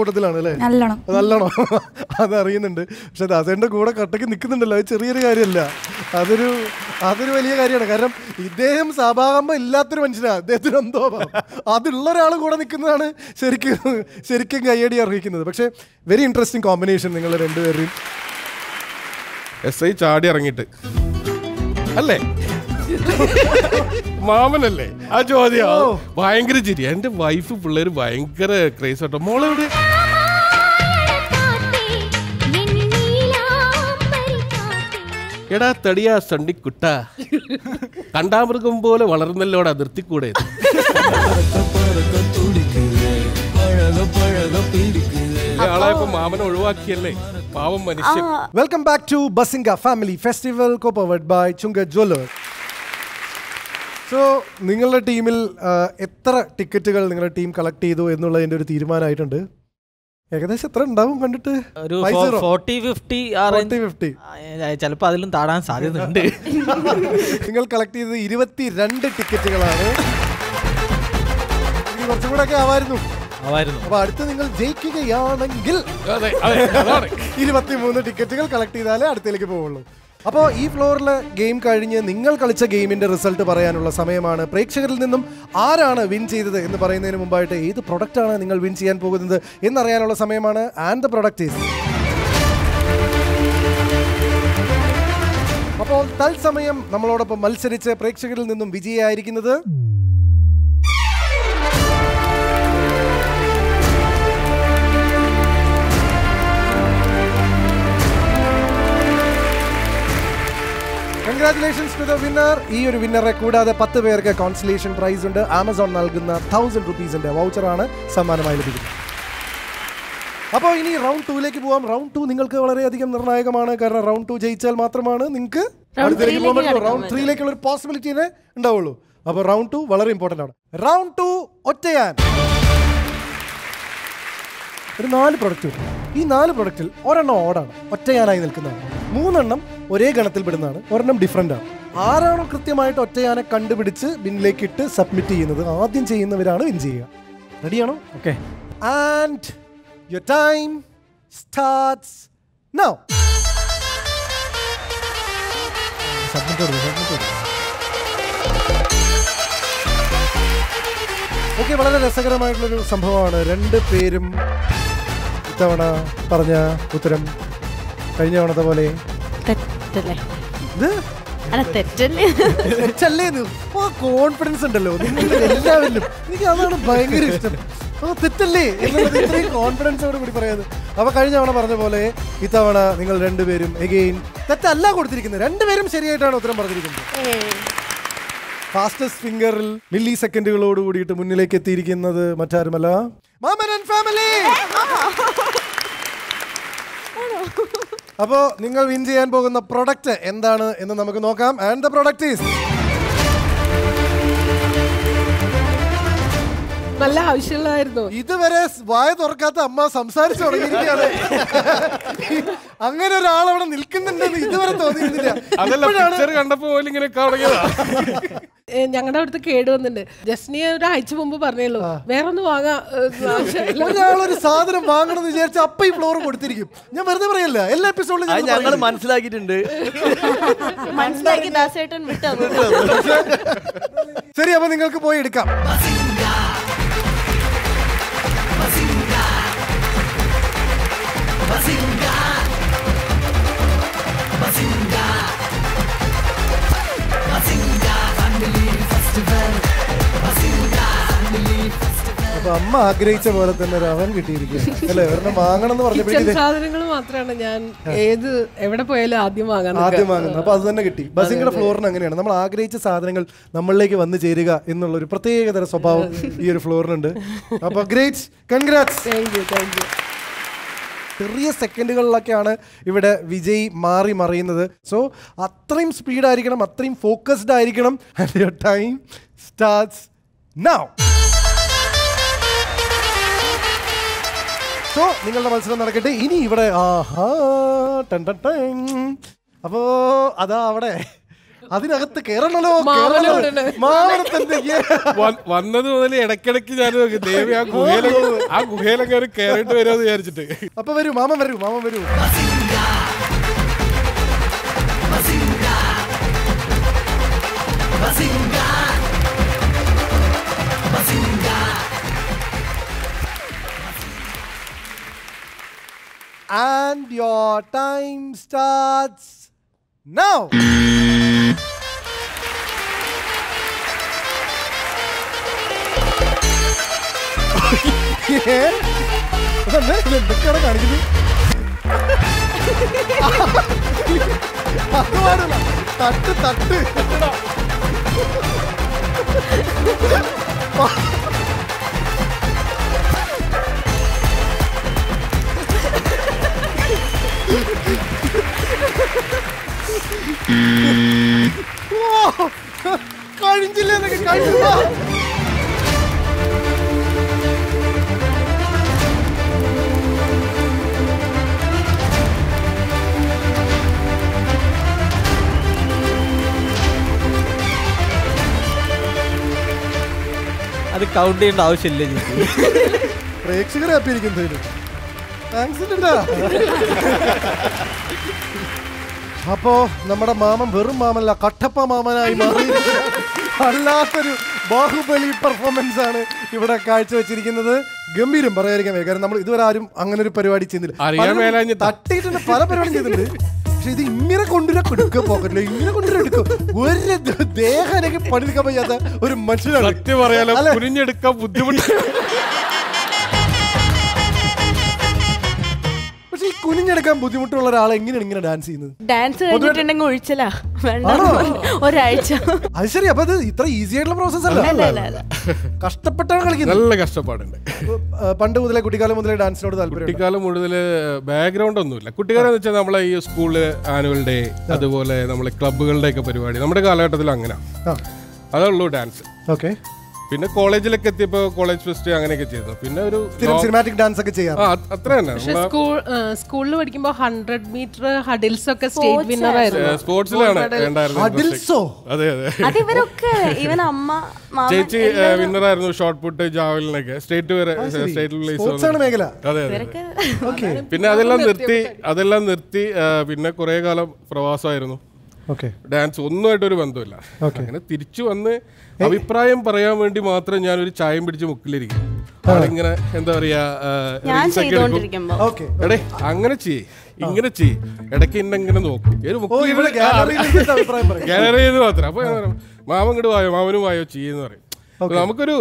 കൂട്ടത്തിലാണ് അല്ലേ നല്ലോണം. അതറിയുന്നുണ്ട് അത് അറിയുന്നുണ്ട്. പക്ഷെ ദാസേന്റെ കൂടെ കട്ടക്ക് നിൽക്കുന്നുണ്ടല്ലോ. അത് ചെറിയൊരു കാര്യമല്ല. അതൊരു അതൊരു വലിയ കാര്യമാണ്. കാരണം ഇദ്ദേഹം സഭാകമ്പ ഇല്ലാത്തൊരു മനുഷ്യനാണ് അദ്ദേഹത്തിന് എന്തോ. അതുള്ള ഒരാൾ കൂടെ നിൽക്കുന്നതാണ് ശരിക്കും ശരിക്കും കയ്യടി അർഹിക്കുന്നത്. പക്ഷെ വെരി ഇൻട്രസ്റ്റിംഗ് കോമ്പിനേഷൻ നിങ്ങൾ രണ്ടുപേരുടെയും. എസ് ഐ ചാടി ഇറങ്ങിയിട്ട്. അല്ലേ? മാമനല്ലേ? ആ ചോദ്യം. ഭയങ്കര ചിരി. എന്റെ വൈഫ് പിള്ളേര് ഭയങ്കര ക്രേസ് കേട്ടോ മോളെവിടെ? എടാ തടിയാ സണ്ടിക്കുട്ട കണ്ടാമൃഗം പോലെ വളർന്നല്ലോടാ നിർത്തിക്കൂടെ കൂടെ ഇപ്പൊ മാമനെ ഒഴിവാക്കിയല്ലേ? പാവം മനുഷ്യൻ. Welcome back to Bazinga Family Festival co powered by Chungath jeweller so നിങ്ങളുടെ ടീമിൽ എത്ര ടിക്കറ്റുകൾ നിങ്ങളുടെ ടീം കളക്ട് ചെയ്തു എന്നുള്ളതിന്റെ ഒരു തീരുമാനമായിട്ടുണ്ട്? ഏകദേശം എത്ര ഉണ്ടാവും കണ്ടിട്ട്? ഒരു Five zero. ഫോർട്ടി ഫിഫ്റ്റി ആ ഫോർട്ടി ഫിഫ്റ്റി ചിലപ്പോൾ അതിലും താടാൻ സാധ്യതയുണ്ട്. നിങ്ങൾ കളക്ട് ചെയ്തത് ഇരുപത്തി രണ്ട് ടിക്കറ്റുകളാണ് കുറച്ചും കൂടെ ഒക്കെ ആവായിരുന്നു. അപ്പൊ അടുത്ത് നിങ്ങൾ ജയിക്കുകയാണെങ്കിൽ ഇരുപത്തിമൂന്ന് ടിക്കറ്റുകൾ കളക്ട് ചെയ്താലേ അടുത്തേക്ക് പോവുള്ളൂ. അപ്പോൾ ഈ ഫ്ലോറിലെ ഗെയിം കഴിഞ്ഞ് നിങ്ങൾ കളിച്ച ഗെയിമിന്റെ റിസൾട്ട് പറയാനുള്ള സമയമാണ്. പ്രേക്ഷകരിൽ നിന്നും ആരാണ് വിൻ ചെയ്തത് എന്ന് പറയുന്നതിന് മുമ്പായിട്ട് ഏത് പ്രൊഡക്റ്റ് ആണ് നിങ്ങൾ വിൻ ചെയ്യാൻ പോകുന്നത് എന്നറിയാനുള്ള സമയമാണ്. ആൻഡ് ദ പ്രൊഡക്റ്റ് ഈസ് അപ്പോൾ തത്സമയം നമ്മളോടൊപ്പം മത്സരിച്ച് പ്രേക്ഷകരിൽ നിന്നും വിജയിയായിരിക്കുന്നത് കൺഗ്രാറ്റുലേഷൻസ് ടു ദ വിന്നർ ഈ ഒരു വിന്നറെ കൂടാതെ പത്ത് പേർക്ക് കോൺസലേഷൻ പ്രൈസ് ഉണ്ട്. ആമസോൺ നൽകുന്ന തൗസൻഡ് റുപ്പീസിന്റെ വൗച്ചറാണ് സമ്മാനമായി ലഭിക്കുന്നത്. അപ്പോൾ ഇനി റൗണ്ട് ടൂയിലേക്ക് പോവാം. റൗണ്ട് ടു നിങ്ങൾക്ക് വളരെയധികം നിർണായകമാണ്. കാരണം റൗണ്ട് ടു ജയിച്ചാൽ മാത്രമാണ് നിങ്ങൾക്ക് അടുത്തേക്ക് പോകാൻ പറ്റുള്ളൂ റൗണ്ട് ത്രീയിലേക്കുള്ള ഒരു പോസിബിലിറ്റിനെ ഉണ്ടാവുള്ളൂ. അപ്പോൾ റൗണ്ട് ടു വളരെ ഇമ്പോർട്ടന്റ് ആണ്. റൗണ്ട് ടു ഒറ്റയാൻ. ഒരു നാല് പ്രൊഡക്റ്റ് വരും. ഈ നാല് പ്രൊഡക്റ്റിൽ ഒരെണ്ണം ഓടാണ് ഒറ്റയാനായി നിൽക്കുന്നതാണ്. മൂന്നെണ്ണം ഒരേ ഗണത്തിൽ പെടുന്നതാണ്. ഒരെണ്ണം ഡിഫറെന്റ് ആണ്. ആരാണോ കൃത്യമായിട്ട് ഒറ്റയാനെ കണ്ടുപിടിച്ച് ബിന്നിലേക്ക് ഇട്ട് സബ്മിറ്റ് ചെയ്യുന്നത് ആദ്യം ചെയ്യുന്നവരാണ് വിൻ ചെയ്യുക. റെഡിയാണോ okay and your time starts now submit submit okay വളരെ രസകരമായിട്ടുള്ളൊരു സംഭവമാണ്. രണ്ട് പേരും ഇത്തവണ പറഞ്ഞ ഉത്തരം കഴിഞ്ഞ തവണത്തെ പോലെ. തെറ്റല്ലേ? ഇത്? കോൺഫിഡൻസ് ഉണ്ടല്ലോ. എല്ലാവരിലും. എനിക്ക് അതാണ് ഭയങ്കര ഇഷ്ടം. ആ തെറ്റല്ലേ എന്നുള്ളത് ഇത്രയും കോൺഫിഡൻസോട് കൂടി പറയുന്നത് അപ്പൊ കഴിഞ്ഞ തവണ പറഞ്ഞ പോലെ ഇത്തവണ നിങ്ങൾ രണ്ടുപേരും എഗെയിൻ തെറ്റല്ല കൊടുത്തിരിക്കുന്നത്. രണ്ടുപേരും ശരിയായിട്ടാണ് ഉത്തരം പറഞ്ഞിരിക്കുന്നത്. ഫാസ്റ്റസ്റ്റ് ഫിംഗറിൽ മില്ലി സെക്കൻഡുകളോട് കൂടിയിട്ട് മുന്നിലേക്ക് എത്തിയിരിക്കുന്നത് മറ്റാരുമല്ല? മാമൻ ആൻഡ് ഫാമിലി അപ്പോ നിങ്ങൾ വിൻ ചെയ്യാൻ പോകുന്ന പ്രൊഡക്റ്റ് എന്താണ് എന്ന് നമുക്ക് നോക്കാം. ആൻഡ് ദ പ്രൊഡക്റ്റ് ഈസ് നല്ല ആവശ്യമുള്ളതായിരുന്നു. ഇതുവരെ വായ തുറക്കാത്ത അമ്മ സംസാരിച്ചു തുടങ്ങിയിരിക്കുകയാണ്. അങ്ങനെ ഒരാൾ അവിടെ നിൽക്കുന്നുണ്ടെന്ന് ഇതുവരെ തോന്നിയിരുന്നില്ല. കണ്ടപ്പോ ഇങ്ങനെ ഞങ്ങളുടെ അവിടുത്തെ കേട് വന്നിട്ടുണ്ട് ജസ്നി ഒരാഴ്ച മുമ്പ് പറഞ്ഞല്ലോ വേറെ ഒന്ന് വാങ്ങാൻ. ഒരാളൊരു സാധനം വാങ്ങണം എന്ന് വിചാരിച്ച അപ്പ ഈ ഫ്ലോർ കൊടുത്തിരിക്കും. ഞാൻ വെറുതെ പറയല്ല എല്ലാ എപ്പിസോഡിലും ഞങ്ങൾ മനസ്സിലാക്കിയിട്ടുണ്ട്. മനസ്സിലാക്കി ദാസേട്ടൻ വിട്ടു ശരി അപ്പൊ നിങ്ങൾക്ക് പോയി എടുക്കാം. അപ്പൊ അമ്മ ആഗ്രഹിച്ച പോലെ തന്നെ ഒരു അവൻ കിട്ടിയിരിക്കുന്നു അല്ലെ? ഒരെണ്ണം വാങ്ങണം എന്ന് സാധനങ്ങൾ മാത്രമാണ് ഞാൻ ഏത് എവിടെ പോയാലും ആദ്യം വാങ്ങാൻ ആദ്യം വാങ്ങുന്നത്. അപ്പൊ അത് തന്നെ കിട്ടി. ബസിംഗിന്റെ ഫ്ലോറിന് അങ്ങനെയാണ്. നമ്മൾ ആഗ്രഹിച്ച സാധനങ്ങൾ നമ്മളിലേക്ക് വന്നു ചേരുക എന്നുള്ള ഒരു പ്രത്യേകതര സ്വഭാവം ഈ ഒരു ഫ്ലോറിനുണ്ട്. അപ്പൊ great congrats. Thank you thank you ചെറിയ സെക്കൻഡുകളിലൊക്കെയാണ് ഇവിടെ വിജയ് മാറി മറിയുന്നത്. സോ അത്രയും സ്പീഡായിരിക്കണം അത്രയും ഫോക്കസ്ഡ് ആയിരിക്കണം. And your time starts now so നിങ്ങളുടെ മത്സരം നടക്കട്ടെ. ഇനി ഇവിടെ ആഹാ ടൺ ടൺ ടൺ. അപ്പോ അതാ അവിടെ. അതിനകത്ത് കേറണല്ലോ വന്നത് മുതൽ ഇടയ്ക്കിടയ്ക്ക് ഞാൻ നോക്കി. ദേവി ആ ഗുഹയിലൊക്കെ ആ ഗുഹയിലൊക്കെ കയറിയിട്ട് വരുമെന്ന് വിചാരിച്ചിട്ട്. അപ്പൊ വരൂ മാമൻ വരൂ മാമൻ വരൂ. And your time starts now. എന്തൊക്കെയാണ് കാണിക്കുന്നത് അത് പാടില്ല. തട്ട് തട്ട് കഴിഞ്ഞില്ല എന്നൊക്കെ കഴിഞ്ഞില്ല അത് കൗണ്ട് ചെയ്യേണ്ട ആവശ്യമില്ല പ്രേക്ഷകരെ താങ്ക്സ് ഉണ്ടാ അപ്പോ നമ്മുടെ മാമൻ വെറും മാമല്ല കട്ടപ്പ മാമനായി മാറി. അല്ലാത്തൊരു ബാഹുബലി പെർഫോമൻസ് ആണ് ഇവിടെ കാഴ്ചവെച്ചിരിക്കുന്നത്. ഗംഭീരം പറയാതിരിക്കാൻ വയ്യ. കാരണം നമ്മൾ ഇതുവരെ ആരും അങ്ങനെ ഒരു പരിപാടി ചെയ്യുന്നില്ല തട്ടിയിട്ടുണ്ട് പല പരിപാടി ചെയ്തിട്ടുണ്ട്. പക്ഷെ ഇത് ഇങ്ങനെ കൊണ്ടുവരാ കൊടുക്കുക പോക്കറ്റില്ല ഇങ്ങനെ കൊണ്ടുവരാ എടുക്കും ഒരു ദേഹനൊക്കെ പണിയെടുക്കാൻ വയ്യാത്ത ഒരു മനുഷ്യനാണ്. സത്യം പറയാലോ ബുദ്ധിമുട്ട്. ഈ കുനിഞ്ഞെടുക്കാൻ ബുദ്ധിമുട്ടുള്ള ഒരാൾ എങ്ങനെയാണ് ഇങ്ങനെ ഡാൻസ് ചെയ്യുന്നത്? ഡാൻസ് കഴിഞ്ഞിട്ടുണ്ടെങ്കിൽ ഒഴിച്ചലാ. വേണ്ട. ഒരാഴ്ച. അത് ശരി അപ്പൊ അത് ഇത്ര ഈസി ആയിട്ടുള്ള പ്രോസസ് അല്ല. അല്ല അല്ല അല്ല കഷ്ടപ്പെട്ടാണ് കളിക്കുന്നത്. നല്ല കഷ്ടപ്പാടുണ്ട്. പണ്ട് മുതലേ കുട്ടിക്കാലം മുതലേ ഡാൻസിനോട് താല്പര്യം കുട്ടിക്കാലം മുതൽ ബാക്ക്ഗ്രൗണ്ട് ഒന്നുമില്ല. കുട്ടിക്കാലം എന്ന് വെച്ചാൽ നമ്മളെ ഈ സ്കൂൾ ആനുവൽ ഡേ അതുപോലെ നമ്മളെ ക്ലബ്ബുകളുടെ ഒക്കെ പരിപാടി. നമ്മുടെ കാലഘട്ടത്തിൽ അങ്ങനെ. അതേ ഉള്ളൂ ഡാൻസ് ഓക്കെ പിന്നെ കോളേജിലൊക്കെ എത്തിയപ്പോ കോളേജ് ഫെസ്റ്റ് അങ്ങനെയൊക്കെ ചെയ്തു. പിന്നെ ഒരു സിനിമാറ്റിക് ഡാൻസ് ഒക്കെ ചെയ്യാം. ആ അത്ര തന്നെ. സ്കൂൾ സ്കൂളിൽ പഠിക്കുമ്പോ ഹൺഡ്രഡ് മീറ്റർ ഹഡിൽസ് ഒക്കെ സ്റ്റേറ്റ് വിന്നർ ആയിരുന്നു. സ്പോർട്സിലാണ് അതെ അതെ. അത് ഇവരൊക്കെ ഇവൻ അമ്മ മാമൻ ചേച്ചി വിന്നർ ആയിരുന്നു ഷോർട്ട് പുട്ട് ജാവലിനൊക്കെ. സ്റ്റേറ്റ് വരെ സ്റ്റേറ്റ് സ്പോർട്സ് ആണ് മേഖല. അതെ അതെ പിന്നെ അതെല്ലാം നിർത്തി അതെല്ലാം നിർത്തി പിന്നെ കുറെ കാലം പ്രവാസമായിരുന്നു. ഡാൻസ് ഒന്നുമായിട്ട് ഒരു ബന്ധമില്ല അങ്ങനെ തിരിച്ചു വന്ന് അഭിപ്രായം പറയാൻ വേണ്ടി മാത്രം ഞാൻ ഒരു ചായം പിടിച്ച് മുക്കിലിരിക്കും ആളിങ്ങനെ എന്താ പറയാ. എടേ അങ്ങനെ ചെയ്യേ ഇങ്ങനെ ചെയ്യ്. ഇടയ്ക്ക് ഇന്നെങ്ങനെ നോക്കും. ഗാലറിയിൽ മാത്രം. അപ്പൊ മാമൻ ഇങ്ങോട്ട് വായോ? മാമനും വായോ? ചെയ്യുന്ന പറയും. അപ്പൊ നമുക്കൊരു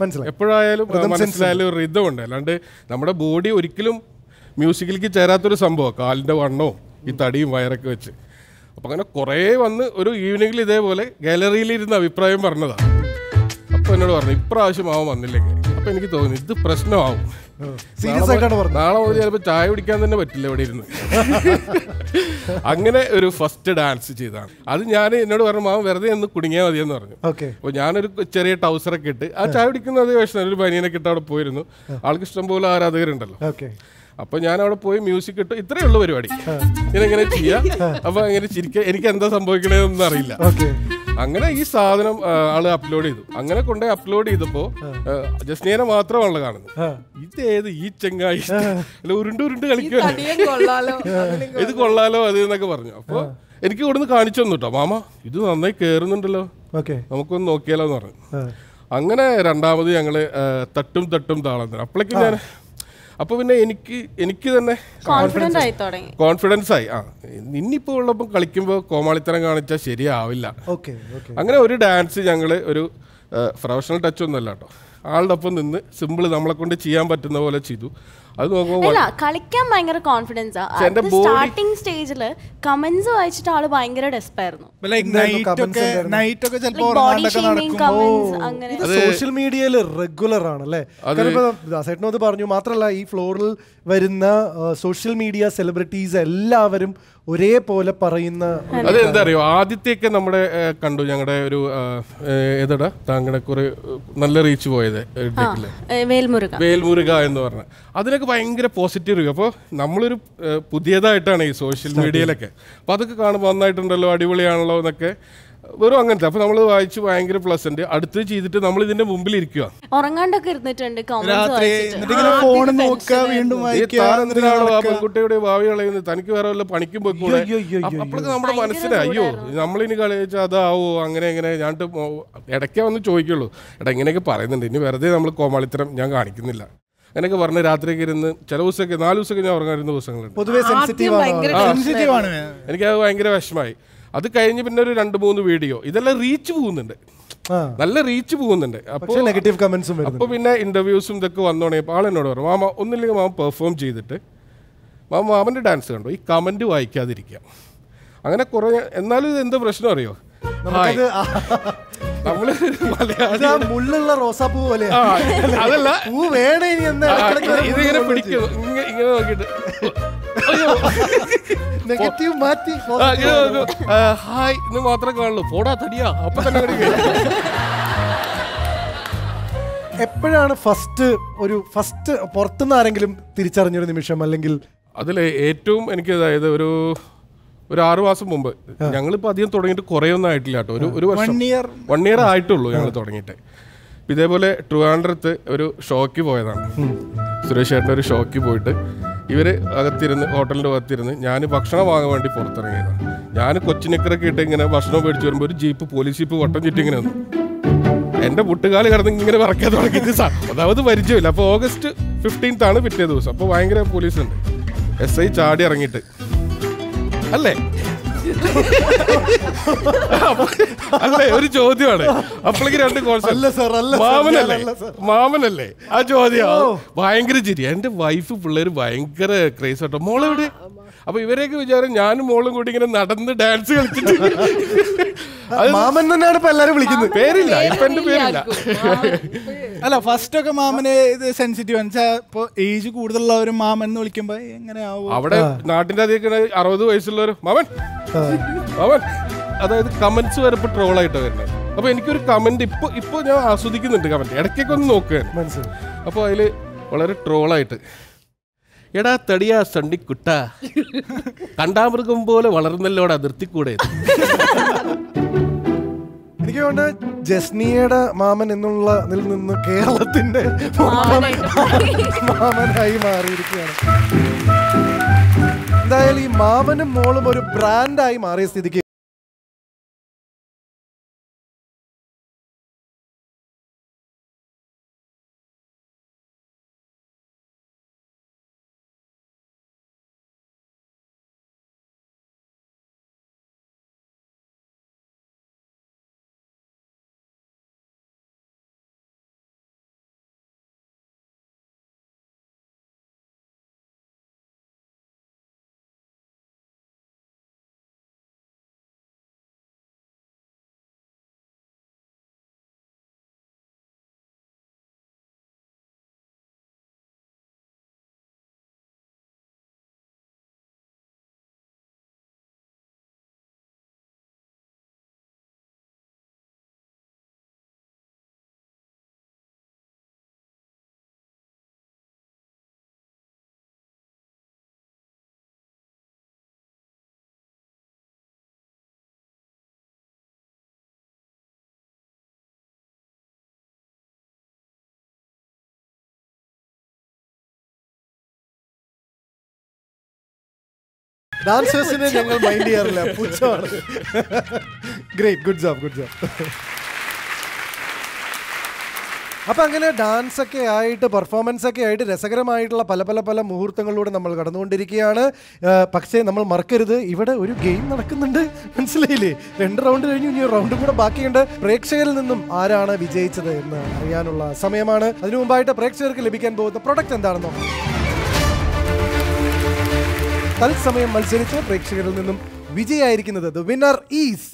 മനസ്സിലായി. എപ്പോഴായാലും മനസ്സിലായാലും ഉണ്ട്. അല്ലാണ്ട് നമ്മുടെ ബോഡി ഒരിക്കലും മ്യൂസിക്കിലേക്ക് ചേരാത്തൊരു സംഭവം കാലിന്റെ വണ്ണവും ഈ തടിയും വയറൊക്കെ വെച്ച്. അപ്പൊ അങ്ങനെ കുറേ വന്ന് ഒരു ഈവനിങ്ങിൽ ഇതേപോലെ ഗാലറിയിൽ ഇരുന്ന് അഭിപ്രായം പറഞ്ഞതാണ്. അപ്പോൾ എന്നോട് പറഞ്ഞു ഇപ്രാവശ്യം ആവും വന്നില്ലെങ്കിൽ അപ്പോൾ എനിക്ക് തോന്നി ഇത് പ്രശ്നമാവും. സീരിയസ് ആയിട്ടാണ് പറഞ്ഞത്. നാളെ മുതൽ ചിലപ്പോൾ ചായ കുടിക്കാൻ തന്നെ പറ്റില്ല ഇവിടെ ഇരുന്ന്. അങ്ങനെ ഒരു ഫസ്റ്റ് ഡാൻസ് ചെയ്താണ്. അത് ഞാൻ എന്നോട് പറഞ്ഞു മാമൻ വെറുതെ ഒന്ന് കുടുങ്ങിയാൽ മതിയെന്ന് പറഞ്ഞു. ഓക്കെ. അപ്പോൾ ഞാനൊരു ചെറിയ ടൗസറൊക്കെ ഇട്ട് ആ ചായ കുടിക്കുന്ന അതേ വേഷം ഒരു ബനിയനൊക്കെ ഇട്ട് അവിടെ പോയിരുന്നു ആൾക്ക് ഇഷ്ടംപോലെ ആരാധകരുണ്ടല്ലോ. ഓക്കെ. അപ്പൊ ഞാൻ അവിടെ പോയി മ്യൂസിക് ഇട്ടു ഇത്രയേ ഉള്ളൂ പരിപാടി. ഞാൻ എങ്ങനെ ചെയ്യാം? അപ്പൊ അങ്ങനെ ചിരിക്കുക എനിക്ക് എന്താ സംഭവിക്കണേന്നൊന്നും അറിയില്ല. ഓക്കെ. അങ്ങനെ ഈ സാധനം ആൾ അപ്ലോഡ് ചെയ്തു. അങ്ങനെ കൊണ്ടേ അപ്ലോഡ് ചെയ്തപ്പോ ജസ്നീനെ മാത്രമാണല്ലോ കാണുന്നത്. ഇത് ഏത് ഈ ചെങ്ങായി? അല്ല ഉരുണ്ട് ഉരുണ്ട് കളിക്കുമല്ലോ ഇത് കൊള്ളാലോ അത് എന്നൊക്കെ പറഞ്ഞു. അപ്പൊ എനിക്ക് ഇവിടുന്ന് കാണിച്ചു തന്നു കേട്ടോ മാമ ഇത് നന്നായി കേറുന്നുണ്ടല്ലോ. ഓക്കെ. നമുക്കൊന്ന് നോക്കിയാലോ എന്ന് പറഞ്ഞു അങ്ങനെ രണ്ടാമത് ഞങ്ങൾ തട്ടും തട്ടും താളം തരാം. അപ്പോഴേക്കും ഞാൻ അപ്പൊ പിന്നെ എനിക്ക് എനിക്ക് തന്നെ കോൺഫിഡന്റ് ആയി തുടങ്ങി. കോൺഫിഡൻസ് ആയി. ആ ഇന്നിപ്പോ ഉള്ളപ്പോ കളിക്കുമ്പോ കോമാളിത്തരം കാണിച്ചാൽ ശരിയാവില്ല. Okay okay. അങ്ങനെ ഒരു ഡാൻസ് ഞങ്ങൾ ഒരു പ്രൊഫഷണൽ ടച്ച് ഒന്നല്ല കേട്ടോ. ആളുടെ ഒപ്പം നിന്ന് സിമ്പിൾ നമ്മളെ കൊണ്ട് ചെയ്യാൻ പറ്റുന്ന പോലെ ചെയ്തു. അത് അല്ല കളിക്കാൻ ഭയങ്കര കോൺഫിഡൻസ് സ്റ്റാർട്ടിംഗ് സ്റ്റേജിൽ കമന്റ്സ് വായിച്ചിട്ട് ആൾ ഭയങ്കര ഡെസ്പായിരുന്നു ലൈക്ക് നൈറ്റ് ഒക്കെ നൈറ്റ് ഒക്കെ ചിലപ്പോ ബോഡി ഉറങ്ങാണ്ടൊക്കെ കമന്റ്സ് അങ്ങനെ. സോഷ്യൽ മീഡിയയിൽ റെഗുലർ ആണ് അല്ലേ അത് പറഞ്ഞു മാത്രമല്ല ഈ ഫ്ലോറിൽ വരുന്ന സോഷ്യൽ മീഡിയ സെലിബ്രിറ്റീസ് എല്ലാവരും ഒരേപോലെ പറയുന്ന അത് എന്താ അറിയോ ആദ്യത്തെയൊക്കെ നമ്മുടെ കണ്ടു ഞങ്ങളുടെ ഒരു ഏതടാ? താങ്കളുടെ കുറെ നല്ല റീച്ച് പോയത് വേൽമുരുക. എന്ന് പറഞ്ഞ. അതിനൊക്കെ ഭയങ്കര പോസിറ്റീവ് റിവ്യൂ അപ്പോൾ നമ്മളൊരു പുതിയതായിട്ടാണ് ഈ സോഷ്യൽ മീഡിയയിലൊക്കെ അപ്പോൾ അതൊക്കെ കാണുമ്പോൾ നന്നായിട്ടുണ്ടല്ലോ അടിപൊളിയാണല്ലോ എന്നൊക്കെ. വെറും അങ്ങനത്തെ. അപ്പൊ നമ്മൾ വായിച്ച് ഭയങ്കര പ്ലസന്റ് അടുത്ത് ചെയ്തിട്ട് നമ്മൾ ഇതിന്റെ മുമ്പിൽ ഇരിക്കുക ഉറങ്ങാണ്ടൊക്കെ ഇരുന്നിട്ടുണ്ട് പെൺകുട്ടിയുടെ ഭാവി കളയുന്നത്? തനിക്ക് വേറെ വല്ല പണിക്കും പോയിക്കൂടെ? അപ്പോഴൊക്കെ നമ്മുടെ മനസ്സിലായി അയ്യോ നമ്മളിനി കളിച്ചാൽ അതാവോ? അങ്ങനെ എങ്ങനെ ഞാൻ ഇടയ്ക്കേ ഒന്ന് ചോദിക്കുള്ളൂ. എടാ ഇങ്ങനെയൊക്കെ പറയുന്നുണ്ട്. ഇനി വെറുതെ നമ്മൾ കോമാളിത്തരം ഞാൻ കാണിക്കുന്നില്ല. അങ്ങനെയൊക്കെ പറഞ്ഞ് രാത്രിയൊക്കെ ഇരുന്ന് ചില ദിവസമൊക്കെ നാല് ദിവസമൊക്കെ ഞാൻ ഉറങ്ങാറുന്ന ദിവസങ്ങളുണ്ട്. പൊതുവെ സെൻസിറ്റീവ് ആണ്. ഭയങ്കര ആണ്. എനിക്കത് ഭയങ്കര വിഷമായി. അത് കഴിഞ്ഞ് പിന്നെ ഒരു രണ്ട് മൂന്ന് വീഡിയോ. ഇതെല്ലാം റീച്ച് പോകുന്നുണ്ട്. നല്ല റീച്ച് പോകുന്നുണ്ട്. അപ്പോൾ നെഗറ്റീവ് കമന്റ്സും അപ്പോൾ പിന്നെ ഇന്റർവ്യൂസും ഇതൊക്കെ വന്നു തുടങ്ങിയപ്പോൾ ആളെന്നോട് പറഞ്ഞു മാമ ഒന്നില്ലെങ്കിൽ മാമ പെർഫോം ചെയ്തിട്ട്. മാമ മാമന്റെ ഡാൻസ് കണ്ടോ? ഈ കമന്റ് വായിക്കാതിരിക്കുക. അങ്ങനെ കുറേ എന്നാലും ഇത് എന്ത് പ്രശ്നം അറിയോ? നമ്മൾ മുള്ളുള്ള റോസാപ്പൂ പോലെ. അതല്ല. പൂ വേണേ ഇനി എന്താ ഇതിങ്ങനെ മുള്ള് ഇങ്ങനെ നോക്കിട്ട് നോക്കിയിട്ട്. നെഗറ്റീവ് മാറ്റി. ഹായ് എന്ന് മാത്രമേ കാണുള്ളൂ. പോടാ തടിയാ. അപ്പൊ തന്നെ എപ്പോഴാണ് ഫസ്റ്റ് ഒരു ഫസ്റ്റ് പുറത്തുനിന്ന് ആരെങ്കിലും തിരിച്ചറിഞ്ഞൊരു നിമിഷം അല്ലെങ്കിൽ അതിൽ ഏറ്റവും എനിക്ക് അതായത് ഒരു ഒരു ആറു മാസം മുമ്പ് ഞങ്ങളിപ്പോൾ അധികം തുടങ്ങിയിട്ട് കുറേ ഒന്നും ആയിട്ടില്ല കേട്ടോ. ഒരു ഒരു വൺ ഇയർ വൺ ഇയർ ആയിട്ടുള്ളൂ ഞങ്ങൾ തുടങ്ങിയിട്ട്. ഇതേപോലെ ട്രിവാൻഡ്രത്ത് ഒരു ഷോക്ക് പോയതാണ്. സുരേഷ് ചേട്ടൻ ഒരു ഷോക്ക് പോയിട്ട് ഇവർ അകത്തിരുന്ന് ഹോട്ടലിന്റെ അകത്തിരുന്ന് ഞാൻ ഭക്ഷണം വാങ്ങാൻ വേണ്ടി പുറത്തിറങ്ങിയതാണ് ഞാൻ കൊച്ചിനിക്കറൊക്കെ ഇട്ട് ഇങ്ങനെ ഭക്ഷണം മേടിച്ച് വരുമ്പോൾ ഒരു ജീപ്പ് പോലീസ് ജീപ്പ് വട്ടം ചുറ്റിങ്ങനെ വന്നു. എന്റെ മുട്ടുകാൽ കിടന്ന് ഇങ്ങനെ വറക്കാൻ തുടങ്ങിയത് സാർ അതാവത് പരിചയമില്ല. അപ്പോൾ ഓഗസ്റ്റ് ഫിഫ്റ്റീൻത്ത് ആണ് പിറ്റേ ദിവസം. അപ്പോൾ ഭയങ്കര പോലീസ് ഉണ്ട് എസ് ഐ ചാടി ഇറങ്ങിയിട്ട്. അല്ലേ? അല്ലേ ഒരു ചോദ്യമാണ്. അപ്പോഴേക്ക് രണ്ട് അല്ല കോൺസെപ്റ്റ് സർ അല്ല sir, മാമനല്ലേ? മാമനല്ലേ? ആ ചോദ്യം. ഭയങ്കര ചിരി. എന്റെ വൈഫ് പിള്ളേര് ഭയങ്കര ക്രേസ് കേട്ടോ മോളെവിടെ? അപ്പൊ ഇവരെയൊക്കെ വിചാരം ഞാനും മോളും കൂടി ഇങ്ങനെ നടന്ന് ഡാൻസ് കളിച്ചിട്ട് മാമൻ തന്നെയാണ് ഇപ്പൊ എല്ലാരും വിളിക്കുന്നത്. പേരില്ല. ഇപ്പൊ എന്റെ പേരില്ല. അല്ല ഫസ്റ്റ് ഒക്കെ മാമനെ ഇത് സെൻസിറ്റീവ് ഇപ്പൊ ഏജ് കൂടുതലുള്ള ഒരു മാമൻ എന്ന് വിളിക്കുമ്പോ എങ്ങനെ ആവും അവിടെ നാട്ടിന്റെ അധികം അറുപത് വയസ്സുള്ളവരും മാമൻ മാമൻ. അതായത് കമന്റ്സ് വരെ ഇപ്പൊ ട്രോൾ ആയിട്ട് വരുന്നത് അപ്പൊ എനിക്കൊരു കമന്റ് ഇപ്പൊ ഇപ്പൊ ഞാൻ ആസ്വദിക്കുന്നുണ്ട് കമന്റ് ഇടയ്ക്കൊക്കെ ഒന്ന് നോക്കുക മനസ്സിലായി. അപ്പോൾ അതിൽ വളരെ ട്രോളായിട്ട് എടാ തടിയാ സണ്ടിക്കുട്ട കണ്ടാമൃഗം പോലെ വളർന്നല്ലോടാ നിർത്തിക്കൂടെ എനിക്ക് ജസ്നിയുടെ മാമൻ എന്നുള്ള നിന്ന് കേരളത്തിന്റെ മാമനായി മാറിയിരിക്കുകയാണ്. എന്തായാലും ഈ മാമനും മോളും ഒരു ബ്രാൻഡായി മാറിയ സ്ഥിതിക്ക് ഡാൻസേഴ്സിനെ ഞങ്ങൾ മൈൻഡ് ചെയ്യാറില്ല. പുച്ഛമാണ്. Great good job good job അപ്പം അങ്ങനെ ഡാൻസ് ഒക്കെ ആയിട്ട് പെർഫോമൻസ് ഒക്കെ ആയിട്ട് രസകരമായിട്ടുള്ള പല പല പല മുഹൂർത്തങ്ങളിലൂടെ നമ്മൾ കടന്നുകൊണ്ടിരിക്കുകയാണ്. പക്ഷേ നമ്മൾ മറക്കരുത്. ഇവിടെ ഒരു ഗെയിം നടക്കുന്നുണ്ട്. മനസ്സിലായില്ലേ? രണ്ട് റൗണ്ട് കഴിഞ്ഞു ഇനി റൗണ്ടും കൂടെ ബാക്കിയുണ്ട്. പ്രേക്ഷകരിൽ നിന്നും ആരാണ് വിജയിച്ചത് എന്ന് അറിയാനുള്ള സമയമാണ്. അതിനു മുമ്പായിട്ട് പ്രേക്ഷകർക്ക് ലഭിക്കാൻ പോകുന്ന പ്രൊഡക്റ്റ് എന്താണെന്നോ? തത്സമയം മത്സരിച്ച പ്രേക്ഷകരിൽ നിന്നും വിജയായിരിക്കുന്നത് the winner is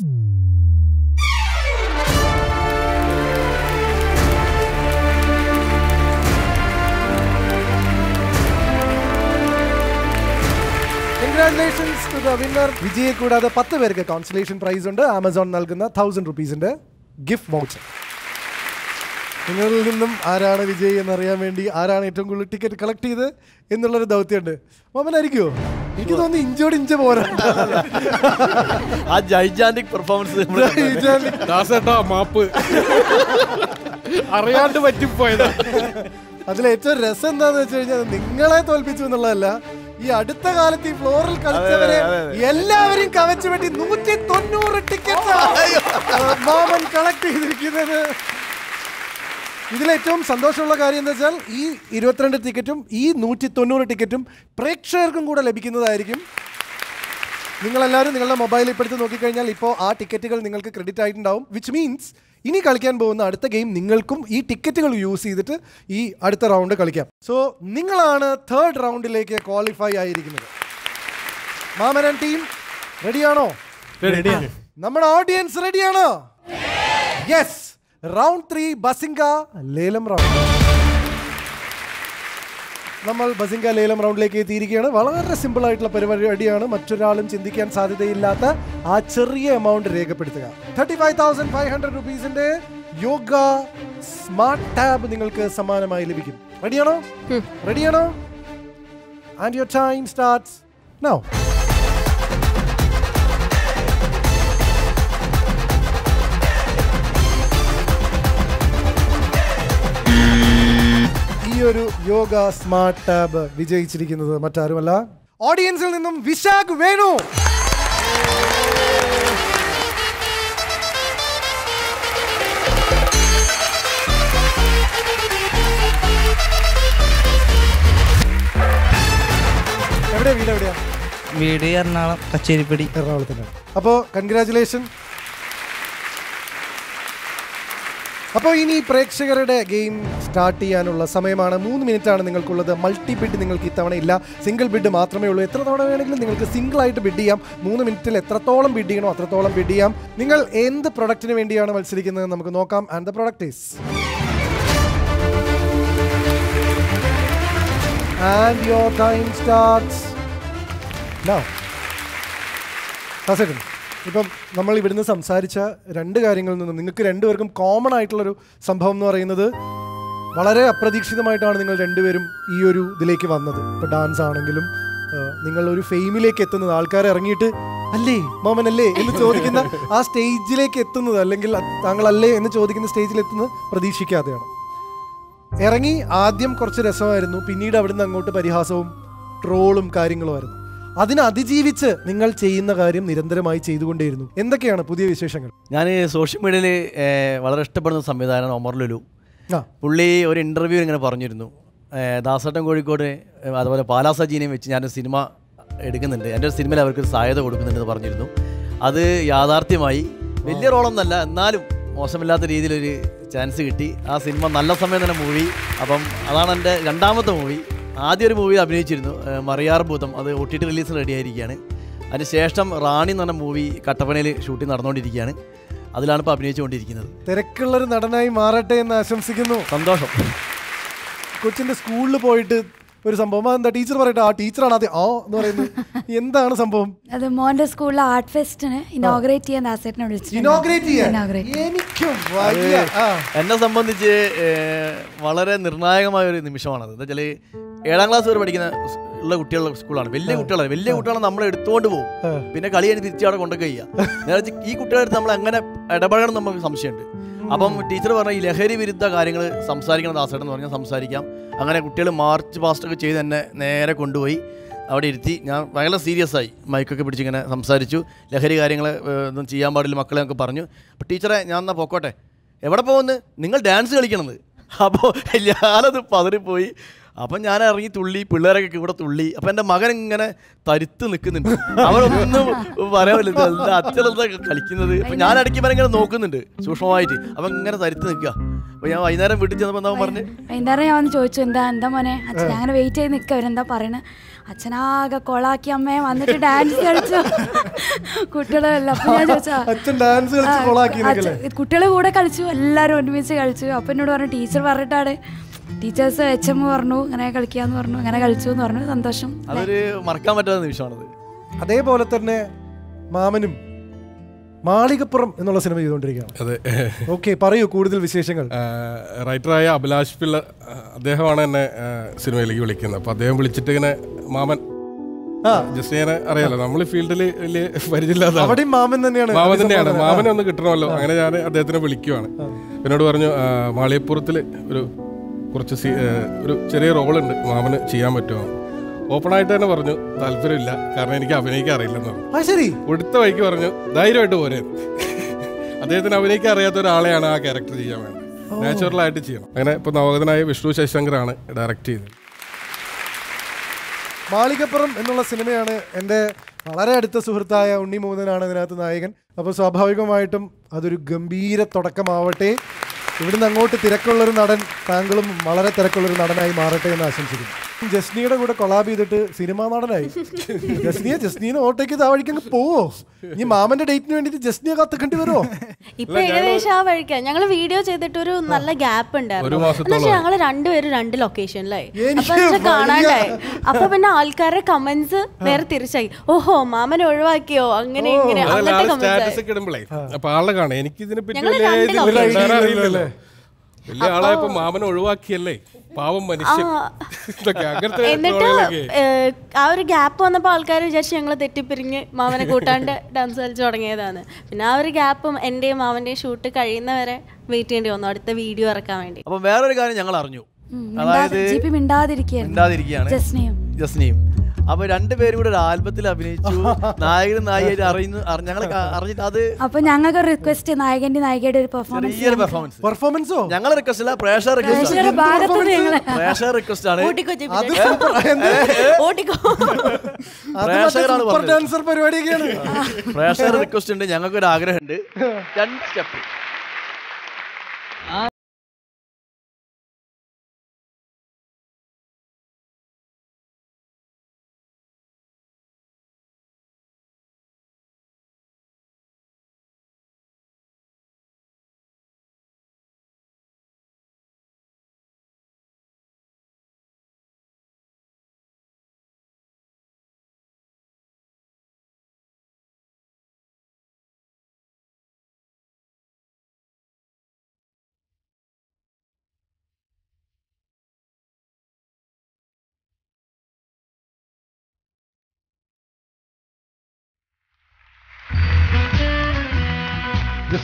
congratulations to the winner വിജയെ കൂടാതെ പത്ത് പേർക്ക് കോൺസലേഷൻ പ്രൈസ് ഉണ്ട്. ആമസോൺ നൽകുന്ന തൗസൻഡ് റുപ്പീസിന്റെ ഗിഫ്റ്റ് വൗച്ചർ നിങ്ങളിൽ നിന്നും ആരാണ് വിജയി എന്നറിയാൻ വേണ്ടി ആരാണ് ഏറ്റവും കൂടുതൽ ടിക്കറ്റ് കളക്ട് ചെയ്ത് എന്നുള്ളൊരു ദൗത്യമുണ്ട്. മാമനായിരിക്കുമോ എനിക്ക് തോന്നുന്നു ഇഞ്ചോട് ഇഞ്ച പോരാ. ആ ജൈജാന്റിക് പെർഫോമൻസ് ദാസേട്ടാ മാപ്പ്. അറിയാണ്ട് പറ്റിപ്പോയത് അതിൽ ഏറ്റവും രസം എന്താന്ന് വെച്ച് കഴിഞ്ഞാൽ നിങ്ങളെ തോൽപ്പിച്ചു എന്നുള്ളതല്ല ഈ അടുത്ത കാലത്ത് ഈ ഫ്ലോറിൽ കളിച്ചവരെ എല്ലാവരും കവച്ചു വേണ്ടി നൂറ്റി തൊണ്ണൂറ് ടിക്കറ്റ് മാമൻ കളക്ട് ചെയ്തിരിക്കുന്നത്. ഇതിലേറ്റവും സന്തോഷമുള്ള കാര്യം എന്താ വെച്ചാൽ ഈ ഇരുപത്തിരണ്ട് ടിക്കറ്റും ഈ നൂറ്റി തൊണ്ണൂറ് ടിക്കറ്റും പ്രേക്ഷകർക്കും കൂടെ ലഭിക്കുന്നതായിരിക്കും. നിങ്ങളെല്ലാവരും നിങ്ങളുടെ മൊബൈലിൽ ഇപ്പോൾ എടുത്ത് നോക്കിക്കഴിഞ്ഞാൽ ഇപ്പോൾ ആ ടിക്കറ്റുകൾ നിങ്ങൾക്ക് ക്രെഡിറ്റ് ആയിട്ടുണ്ടാവും വിച്ച് മീൻസ് ഇനി കളിക്കാൻ പോകുന്ന അടുത്ത ഗെയിം നിങ്ങൾക്കും ഈ ടിക്കറ്റുകൾ യൂസ് ചെയ്തിട്ട് ഈ അടുത്ത റൗണ്ട് കളിക്കാം. സോ നിങ്ങളാണ് തേർഡ് റൗണ്ടിലേക്ക് ക്വാളിഫൈ ആയിരിക്കുന്നത്. മാമനൻ ടീം റെഡിയാണോ റെഡിയാണ് നമ്മുടെ ഓഡിയൻസ് റെഡിയാണോ യെസ് റൗണ്ട് ത്രീ ബസിംഗ ലേലം റൗണ്ട് നമ്മൾ ബസിംഗ ലേലം റൗണ്ടിലേക്ക് എത്തിയിരിക്കുകയാണ്. വളരെ സിമ്പിൾ ആയിട്ടുള്ള പരിപാടിയാണ്. മറ്റൊരാളും ചിന്തിക്കാൻ സാധ്യതയില്ലാത്ത ആ ചെറിയ എമൗണ്ട് രേഖപ്പെടുത്തുക. Thirty five thousand five hundred റുപ്പീസിന്റെ Yoga smart tab നിങ്ങൾക്ക് സമ്മാനമായി ലഭിക്കും. റെഡിയാണോ റെഡിയാണോ and your time starts now ഒരു യോഗ സ്മാർട്ട് ടാബ് വിജയിച്ചിരിക്കുന്നത് മറ്റാരുമല്ല. ഓഡിയൻസിൽ നിന്നും വിശാഖ് വേണു. എവിടെയാ വീട് എവിടെയാ? വീട് എറണാകുളം കച്ചേരിപ്പടി. എറണാകുളത്തിനാണ് അപ്പോൾ കൺഗ്രാചുലേഷൻ അപ്പോൾ ഇനി പ്രേക്ഷകരുടെ ഗെയിം സ്റ്റാർട്ട് ചെയ്യാനുള്ള സമയമാണ്. മൂന്ന് മിനിറ്റ് ആണ് നിങ്ങൾക്കുള്ളത്. മൾട്ടി ബിഡ് നിങ്ങൾക്ക് ഇത്തവണ ഇല്ല. സിംഗിൾ ബിഡ് മാത്രമേ ഉള്ളൂ. എത്ര തവണ വേണമെങ്കിലും നിങ്ങൾക്ക് സിംഗിൾ ആയിട്ട് ബിഡ് ചെയ്യാം. മൂന്ന് മിനിറ്റിൽ എത്രത്തോളം ബിഡ് ചെയ്യണോ അത്രത്തോളം ബിഡ് ചെയ്യാം. നിങ്ങൾ എന്ത് പ്രൊഡക്റ്റിന് വേണ്ടിയാണ് മത്സരിക്കുന്നത് നമുക്ക് നോക്കാം. And the product is and your time starts now ഇപ്പം നമ്മൾ ഇവിടുന്ന് സംസാരിച്ച രണ്ട് കാര്യങ്ങളിൽ നിന്നും നിങ്ങൾക്ക് രണ്ടുപേർക്കും കോമൺ ആയിട്ടുള്ളൊരു സംഭവം എന്ന് പറയുന്നത് വളരെ അപ്രതീക്ഷിതമായിട്ടാണ് നിങ്ങൾ രണ്ടുപേരും ഈ ഒരു ഇതിലേക്ക് വന്നത്. ഇപ്പോൾ ഡാൻസ് ആണെങ്കിലും നിങ്ങൾ ഒരു ഫെയിമിലേക്ക് എത്തുന്നത് ആൾക്കാർ ഇറങ്ങിയിട്ട് അല്ലേ മാമൻ അല്ലേ എന്ന് ചോദിക്കുന്ന ആ സ്റ്റേജിലേക്ക് എത്തുന്നത് അല്ലെങ്കിൽ താങ്കൾ അല്ലേ എന്ന് ചോദിക്കുന്ന സ്റ്റേജിൽ എത്തുന്നത് പ്രതീക്ഷിക്കാതെയാണ്. ഇറങ്ങി ആദ്യം കുറച്ച് രസമായിരുന്നു പിന്നീട് അവിടുന്ന് അങ്ങോട്ട് പരിഹാസവും ട്രോളും കാര്യങ്ങളുമായിരുന്നു അതിനെ അതിജീവിച്ച് നിങ്ങൾ ചെയ്യുന്ന കാര്യം നിരന്തരമായി ചെയ്തുകൊണ്ടേയിരുന്നു. എന്തൊക്കെയാണ് പുതിയ വിശേഷങ്ങൾ? ഞാൻ സോഷ്യൽ മീഡിയയിൽ വളരെ ഇഷ്ടപ്പെടുന്ന സംവിധാനം ഒമർ ലുലു. പുള്ളി ഒരു ഇന്റർവ്യൂ ഇങ്ങനെ പറഞ്ഞിരുന്നു. ദാസട്ടൻ കോഴിക്കോട് അതുപോലെ പാലാസജീനെയും വെച്ച് ഞാൻ സിനിമ എടുക്കുന്നുണ്ട്. എന്റെ ഒരു സിനിമയിൽ അവർക്ക് സഹായത കൊടുക്കുന്നുണ്ടെന്ന് പറഞ്ഞിരുന്നു. അത് യാഥാർത്ഥ്യമായി വലിയ റോളൊന്നല്ല എന്നാലും മോശമില്ലാത്ത രീതിയിലൊരു ചാൻസ് കിട്ടി. ആ സിനിമ നല്ല സമയം തന്നെ മൂവി. അപ്പം അതാണ് എന്റെ രണ്ടാമത്തെ മൂവി. ആദ്യം ഒരു മൂവി അഭിനയിച്ചിരുന്നു മറിയാർ ഭൂതം. അത് O T T release ready ആയിരിക്കുകയാണ്. അതിനുശേഷം റാണി എന്ന് പറഞ്ഞ മൂവി കട്ടപ്പനയിൽ ഷൂട്ടിംഗ് നടന്നുകൊണ്ടിരിക്കുകയാണ്. അതിലാണ് ഇപ്പോൾ അഭിനയിച്ചുകൊണ്ടിരിക്കുന്നത്. തിരക്കുള്ളൊരു നടനായി മാറട്ടെ എന്ന് ആശംസിക്കുന്നു. സന്തോഷം. കൊച്ചിന്റെ സ്കൂളിൽ പോയിട്ട് ഒരു സംഭവം. എന്താ ടീച്ചർ പറയട്ടെ ആ ടീച്ചറാണ് അതെ ആ എന്ന് പറയുന്നത്. എന്താണ് സംഭവം? അത് മോന്റെ സ്കൂളിലെ ആർട്ട് ഫെസ്റ്റിന് ഇനോഗ്രേറ്റ് ചെയ്യാൻ ആസേറ്റിനെ വിളിച്ചു ഇനോഗ്രേറ്റ് ചെയ്യാൻ. എനിക്ക്. എന്നെ സംബന്ധിച്ച് വളരെ നിർണായകമായ ഒരു നിമിഷമാണത്. എന്താ വെച്ചാൽ ഏഴാം ക്ലാസ് വരെ പഠിക്കുന്ന ഉള്ള കുട്ടികളുടെ സ്കൂളാണ് വലിയ കുട്ടികളാണ്. വലിയ കുട്ടികളെ നമ്മൾ എടുത്തുകൊണ്ട് പോകും പിന്നെ കളി കഴിഞ്ഞ് തിരിച്ച് അവിടെ കൊണ്ടൊക്കെ ചെയ്യുക എന്ന് വെച്ചാൽ ഈ കുട്ടികളുടെ അടുത്ത് നമ്മൾ എങ്ങനെ ഇടപഴകണം നമുക്ക് സംശയമുണ്ട്. അപ്പം ടീച്ചർ പറഞ്ഞ ഈ ലഹരി വിരുദ്ധ കാര്യങ്ങൾ സംസാരിക്കണം ദാസേട്ടൻ എന്ന് പറഞ്ഞാൽ സംസാരിക്കാം. അങ്ങനെ കുട്ടികൾ മാർച്ച് പാസ്റ്റൊക്കെ ചെയ്ത് തന്നെ നേരെ കൊണ്ടുപോയി. അവിടെ ഇരുത്തി ഞാൻ ഭയങ്കര സീരിയസ് ആയി. മൈക്കൊക്കെ പിടിച്ച് ഇങ്ങനെ സംസാരിച്ചു. ലഹരി കാര്യങ്ങൾ ഒന്നും ചെയ്യാൻ പാടില്ല മക്കളെ ഒക്കെ പറഞ്ഞു. അപ്പോൾ ടീച്ചറെ ഞാൻ എന്നാൽ പൊക്കോട്ടെ? എവിടെ പോകുന്നു നിങ്ങൾ ഡാൻസ് കളിക്കണത്. അപ്പോൾ ഞാനത് പതറിപ്പോയി. അപ്പം ഞാൻ ഇറങ്ങി തുള്ളി പിള്ളേരൊക്കെ ഇവിടെ തുള്ളി. അപ്പം എന്റെ മകൻ ഇങ്ങനെ തരുത്ത് നിൽക്കുന്നുണ്ട്. അവരൊന്നും പറയാൻ പറ്റില്ല. എന്താ അച്ഛനെന്താ കളിക്കുന്നത്? അപ്പം ഞാൻ ഇടയ്ക്ക് ഇവരെ ഇങ്ങനെ നോക്കുന്നുണ്ട് സൂക്ഷ്മമായിട്ട്. അപ്പം ഇങ്ങനെ തരുത്ത് നിൽക്കുക. അപ്പം ഞാൻ വൈകുന്നേരം വീട്ടിൽ ചെന്നപ്പോൾ എന്താ പറഞ്ഞു? വൈകുന്നേരം ഞാൻ വന്ന് ചോദിച്ചു എന്താ എന്താ മോനെ? അച്ഛൻ ഞാൻ അങ്ങനെ വെയിറ്റ് ചെയ്ത് നിൽക്കുക. അവരെന്താ പറയണേ? അച്ഛനാകെ കൊളാക്കി അമ്മയെ വന്നിട്ട് ഡാൻസ് കളിച്ചു. കുട്ടികളല്ല. അപ്പൊ ഞാൻ ചോദിച്ചാ അച്ഛൻ ഡാൻസ് കളിച്ച് കൊളാക്കി എന്നൊക്കെ അച്ഛൻ- കുട്ടികളെ കൂടെ കളിച്ചു. എല്ലാവരും ഒരുമിച്ച് കളിച്ചു. അപ്പം എന്നോട് പറഞ്ഞു ടീച്ചർ പറഞ്ഞിട്ടാണ് ടീച്ചേഴ്സ് എച്ച് എം പറഞ്ഞു ഇങ്ങനെ കളിക്കാന്ന് പറഞ്ഞു അങ്ങനെ കളിച്ചു എന്ന് പറഞ്ഞു സന്തോഷം. അതൊരു മറക്കാൻ പറ്റാത്ത നിമിഷമാണത്. അതേപോലെ തന്നെ മാമനും മാളികപ്പുറം എന്നുള്ള സിനിമ ചെയ്തുകൊണ്ടിരിക്കുകയാണ്. അതെ. ഓക്കെ പറയൂ കൂടുതൽ വിശേഷങ്ങൾ. റൈറ്ററായ അഭിലാഷ് പിള്ള അദ്ദേഹമാണ് എന്നെ സിനിമയിലേക്ക് വിളിക്കുന്നത്. അപ്പോൾ അദ്ദേഹം വിളിച്ചിട്ട് ഇങ്ങനെ മാമൻ ജസ്റ്റ് ഞാൻ അറിയാലോ നമ്മൾ ഫീൽഡിൽ വലിയ പരിചയമില്ലാതെ മാമൻ തന്നെയാണ് മാമൻ തന്നെയാണ്. മാമനെ ഒന്ന് കിട്ടണമല്ലോ. അങ്ങനെ ഞാൻ അദ്ദേഹത്തിനെ വിളിക്കുവാണ്. എന്നോട് പറഞ്ഞു മാളികപ്പുറത്തിൽ ഒരു കുറച്ച് സീ- ഒരു ചെറിയ റോളുണ്ട്. മാമന് ചെയ്യാൻ പറ്റുമോ? ഓപ്പണായിട്ട് തന്നെ പറഞ്ഞു താല്പര്യമില്ല. കാരണം എനിക്ക് അഭിനയിക്കാൻ അറിയില്ലെന്ന് പറഞ്ഞു. ശരി. വഴിക്ക് പറഞ്ഞു ധൈര്യമായിട്ട് പോരെ. അദ്ദേഹത്തിന് അഭിനയിക്കാൻ അറിയാത്ത ഒരാളെയാണ് ആ ക്യാരക്ടർ ചെയ്യാൻ വേണ്ടത്. നാച്ചുറലായിട്ട് ചെയ്യണം. അങ്ങനെ ഇപ്പൊ നവോദനായ വിഷ്ണു ശശിശങ്കറാണ് ഡയറക്റ്റ് ചെയ്തത്. മാളികപ്പുറം എന്നുള്ള സിനിമയാണ് എന്റെ വളരെ അടുത്ത സുഹൃത്തായ ഉണ്ണി മോഹനാണ് ഇതിനകത്ത് നായകൻ. അപ്പോൾ സ്വാഭാവികമായിട്ടും അതൊരു ഗംഭീര തുടക്കമാവട്ടെ. ഇവിടുന്ന് അങ്ങോട്ട് തിരക്കുള്ളൊരു നടൻ താങ്കളും വളരെ തിരക്കുള്ളൊരു നടനായി മാറട്ടെ എന്ന് ആശംസിക്കുന്നു. ജസ്നിയുടെ കൂടെ കൊളാബ് ചെയ്തിട്ട് സിനിമാ നടനായി. ജസ്നിയെ ജസ്നീനെ ഓട്ടേക്ക് ആ അങ്ങ് പോവോ? ഇനി മാമന്റെ ഡേറ്റിന് വേണ്ടിട്ട് ജസ്നിയെ കാത്തുക്കേണ്ടി വരുമോ ഇപ്പൊ ഏകദേശം ആ വഴിക്കാ. ഞങ്ങൾ വീഡിയോ ചെയ്തിട്ട് ഒരു നല്ല ഗ്യാപ്പ് ഒരു ഉണ്ടായിരുന്നു ഞങ്ങൾ രണ്ടുപേരും രണ്ട് ലൊക്കേഷനിലായി. കാണാണ്ടായി. അപ്പൊ പിന്നെ ആൾക്കാരുടെ കമന്റ്സ് നേരെ തിരിച്ചായി. ഓഹോ മാമനെ ഒഴിവാക്കിയോ? അങ്ങനെ ഇങ്ങനെ അങ്ങനത്തെ കമന്റ്സ് അപ്പൊ കാണാം. എനിക്ക് ഇതിനെ പറ്റി. അറിയില്ലല്ലോ. വലിയ ആളായപ്പോ മാമനെ ഒഴിവാക്കിയല്ലേ? പാവം മനുഷ്യൻ. എന്നിട്ട് ആ ഒരു ഗ്യാപ്പ് വന്നപ്പോൾ ആൾക്കാർ വിചാരിച്ചു ഞങ്ങൾ തെറ്റിപ്പിരിഞ്ഞ് മാമനെ കൂട്ടാണ്ട് ഡാൻസ് കളിച്ച് തുടങ്ങിയതാണ്. പിന്നെ ആ ഒരു ഗ്യാപ്പും എന്റെയും മാമന്റെയും ഷൂട്ട് കഴിയുന്നവരെ വെയിറ്റ് ചെയ്യേണ്ടി വന്നു. അടുത്ത വീഡിയോ ഇറക്കാൻ വേണ്ടി. അപ്പം വേറൊരു കാര്യം ഞങ്ങൾ അറിഞ്ഞു. അതായത് മിണ്ടാതിരിക്കുകയാണ്. ജസ്നയും. അപ്പൊ രണ്ടുപേരും കൂടെ ഒരു ആൽബത്തിൽ അഭിനയിച്ചു. നായകനും നായികയായിട്ട് അറിയുന്നു ഞങ്ങൾ അറിഞ്ഞിട്ട് അത് അപ്പൊ ഞങ്ങൾക്ക് റിക്വസ്റ്റ് നായകന്റെ നായികയുടെ ഒരു ചെറിയൊരു പെർഫോമൻസ് പെർഫോമൻസ് പെർഫോമൻസോ ഞങ്ങൾ റിക്വസ്റ്റ് അല്ല പ്രേക്ഷക റിക്വസ്റ്റ് പ്രേക്ഷക റിക്വസ്റ്റ് ആണ്. അത് പ്രേക്ഷകരാണ് പറഞ്ഞത്. ഡാൻസർ പരിപാടിയൊക്കെയാണ്. പ്രേക്ഷകർ റിക്വസ്റ്റ് ഉണ്ട് ഞങ്ങൾക്ക് ഒരു ആഗ്രഹമുണ്ട്. രണ്ട് സ്റ്റെപ്പ്.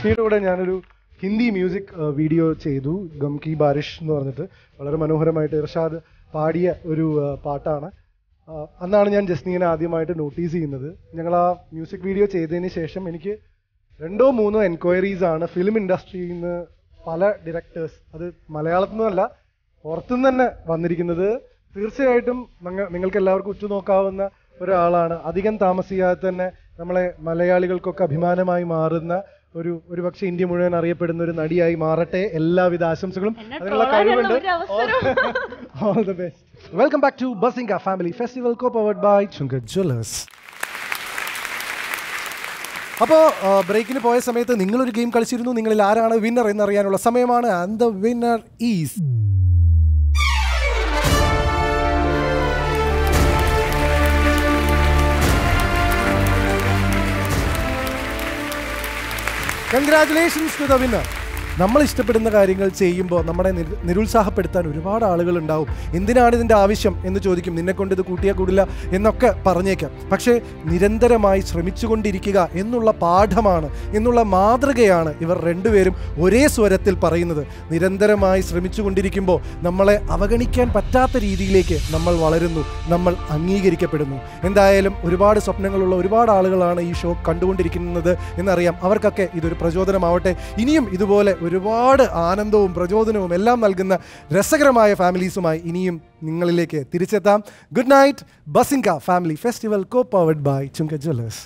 ജസ്നിയുടെ കൂടെ ഞാനൊരു ഹിന്ദി മ്യൂസിക് വീഡിയോ ചെയ്തു. ഗം കി ബാരിഷ് എന്ന് പറഞ്ഞിട്ട്. വളരെ മനോഹരമായിട്ട് ഇർഷാദ് പാടിയ ഒരു പാട്ടാണ്. അന്നാണ് ഞാൻ ജസ്നീനെ ആദ്യമായിട്ട് നോട്ടീസ് ചെയ്യുന്നത്. ഞങ്ങൾ ആ മ്യൂസിക് വീഡിയോ ചെയ്തതിന് ശേഷം എനിക്ക് രണ്ടോ മൂന്നോ എൻക്വയറീസ് ആണ് ഫിലിം ഇൻഡസ്ട്രിയിൽ നിന്ന് പല ഡിറക്ടേഴ്സ് അത് മലയാളത്തിൽ നിന്നല്ല പുറത്തുനിന്ന് തന്നെ വന്നിരിക്കുന്നത്. തീർച്ചയായിട്ടും നിങ്ങൾ നിങ്ങൾക്ക് എല്ലാവർക്കും ഉറ്റുനോക്കാവുന്ന ഒരാളാണ്. അധികം താമസിയാതെ തന്നെ നമ്മളെ മലയാളികൾക്കൊക്കെ അഭിമാനമായി മാറുന്ന ഒരു ഒരു പക്ഷേ ഇന്ത്യ മുഴുവൻ അറിയപ്പെടുന്ന ഒരു നടിയായി മാറട്ടെ. എല്ലാവിധ ആശംസകളും. അതിനുള്ള കഴിവുണ്ട്. All the best welcome back to bazinga family festival co powered by Chungath jewellers അപ്പോൾ ബ്രേക്കിന് പോയ സമയത്ത് നിങ്ങളൊരു ഗെയിം കളിച്ചിരുന്നു. നിങ്ങളിൽ ആരാണ് വിന്നർ എന്നറിയാനുള്ള സമയമാണ്. And the winner is congratulations to the winner നമ്മൾ ഇഷ്ടപ്പെടുന്ന കാര്യങ്ങൾ ചെയ്യുമ്പോൾ നമ്മളെ നിരുത്സാഹപ്പെടുത്താൻ ഒരുപാട് ആളുകൾ ഉണ്ടാവും എന്തിനാണ് ഇതിന്റെ ആവശ്യം എന്ന് ചോദിക്കും. നിന്നെ കൊണ്ട് ഇത് കൂട്ടിയാൽ കൂടില്ല എന്നൊക്കെ പറഞ്ഞേക്കാം. പക്ഷേ നിരന്തരമായി ശ്രമിച്ചുകൊണ്ടിരിക്കുക എന്നുള്ള പാഠമാണ് എന്നുള്ള മാതൃകയാണ് ഇവർ രണ്ടുപേരും ഒരേ സ്വരത്തിൽ പറയുന്നത്. നിരന്തരമായി ശ്രമിച്ചുകൊണ്ടിരിക്കുമ്പോൾ നമ്മളെ അവഗണിക്കാൻ പറ്റാത്ത രീതിയിലേക്ക് നമ്മൾ വളരുന്നു. നമ്മൾ അംഗീകരിക്കപ്പെടുന്നു. എന്തായാലും ഒരുപാട് സ്വപ്നങ്ങളുള്ള ഒരുപാട് ആളുകളാണ് ഈ ഷോ കണ്ടുകൊണ്ടിരിക്കുന്നത് എന്നറിയാം. അവർക്കൊക്കെ ഇതൊരു പ്രചോദനമാവട്ടെ. ഇനിയും ഇതുപോലെ ഒരുപാട് ആനന്ദവും പ്രചോദനവും എല്ലാം നൽകുന്ന രസകരമായ ഫാമിലീസുമായി ഇനിയും നിങ്ങളിലേക്ക് തിരിച്ചെത്താം. Good night bazinga family festival co powered by Chungath jewellers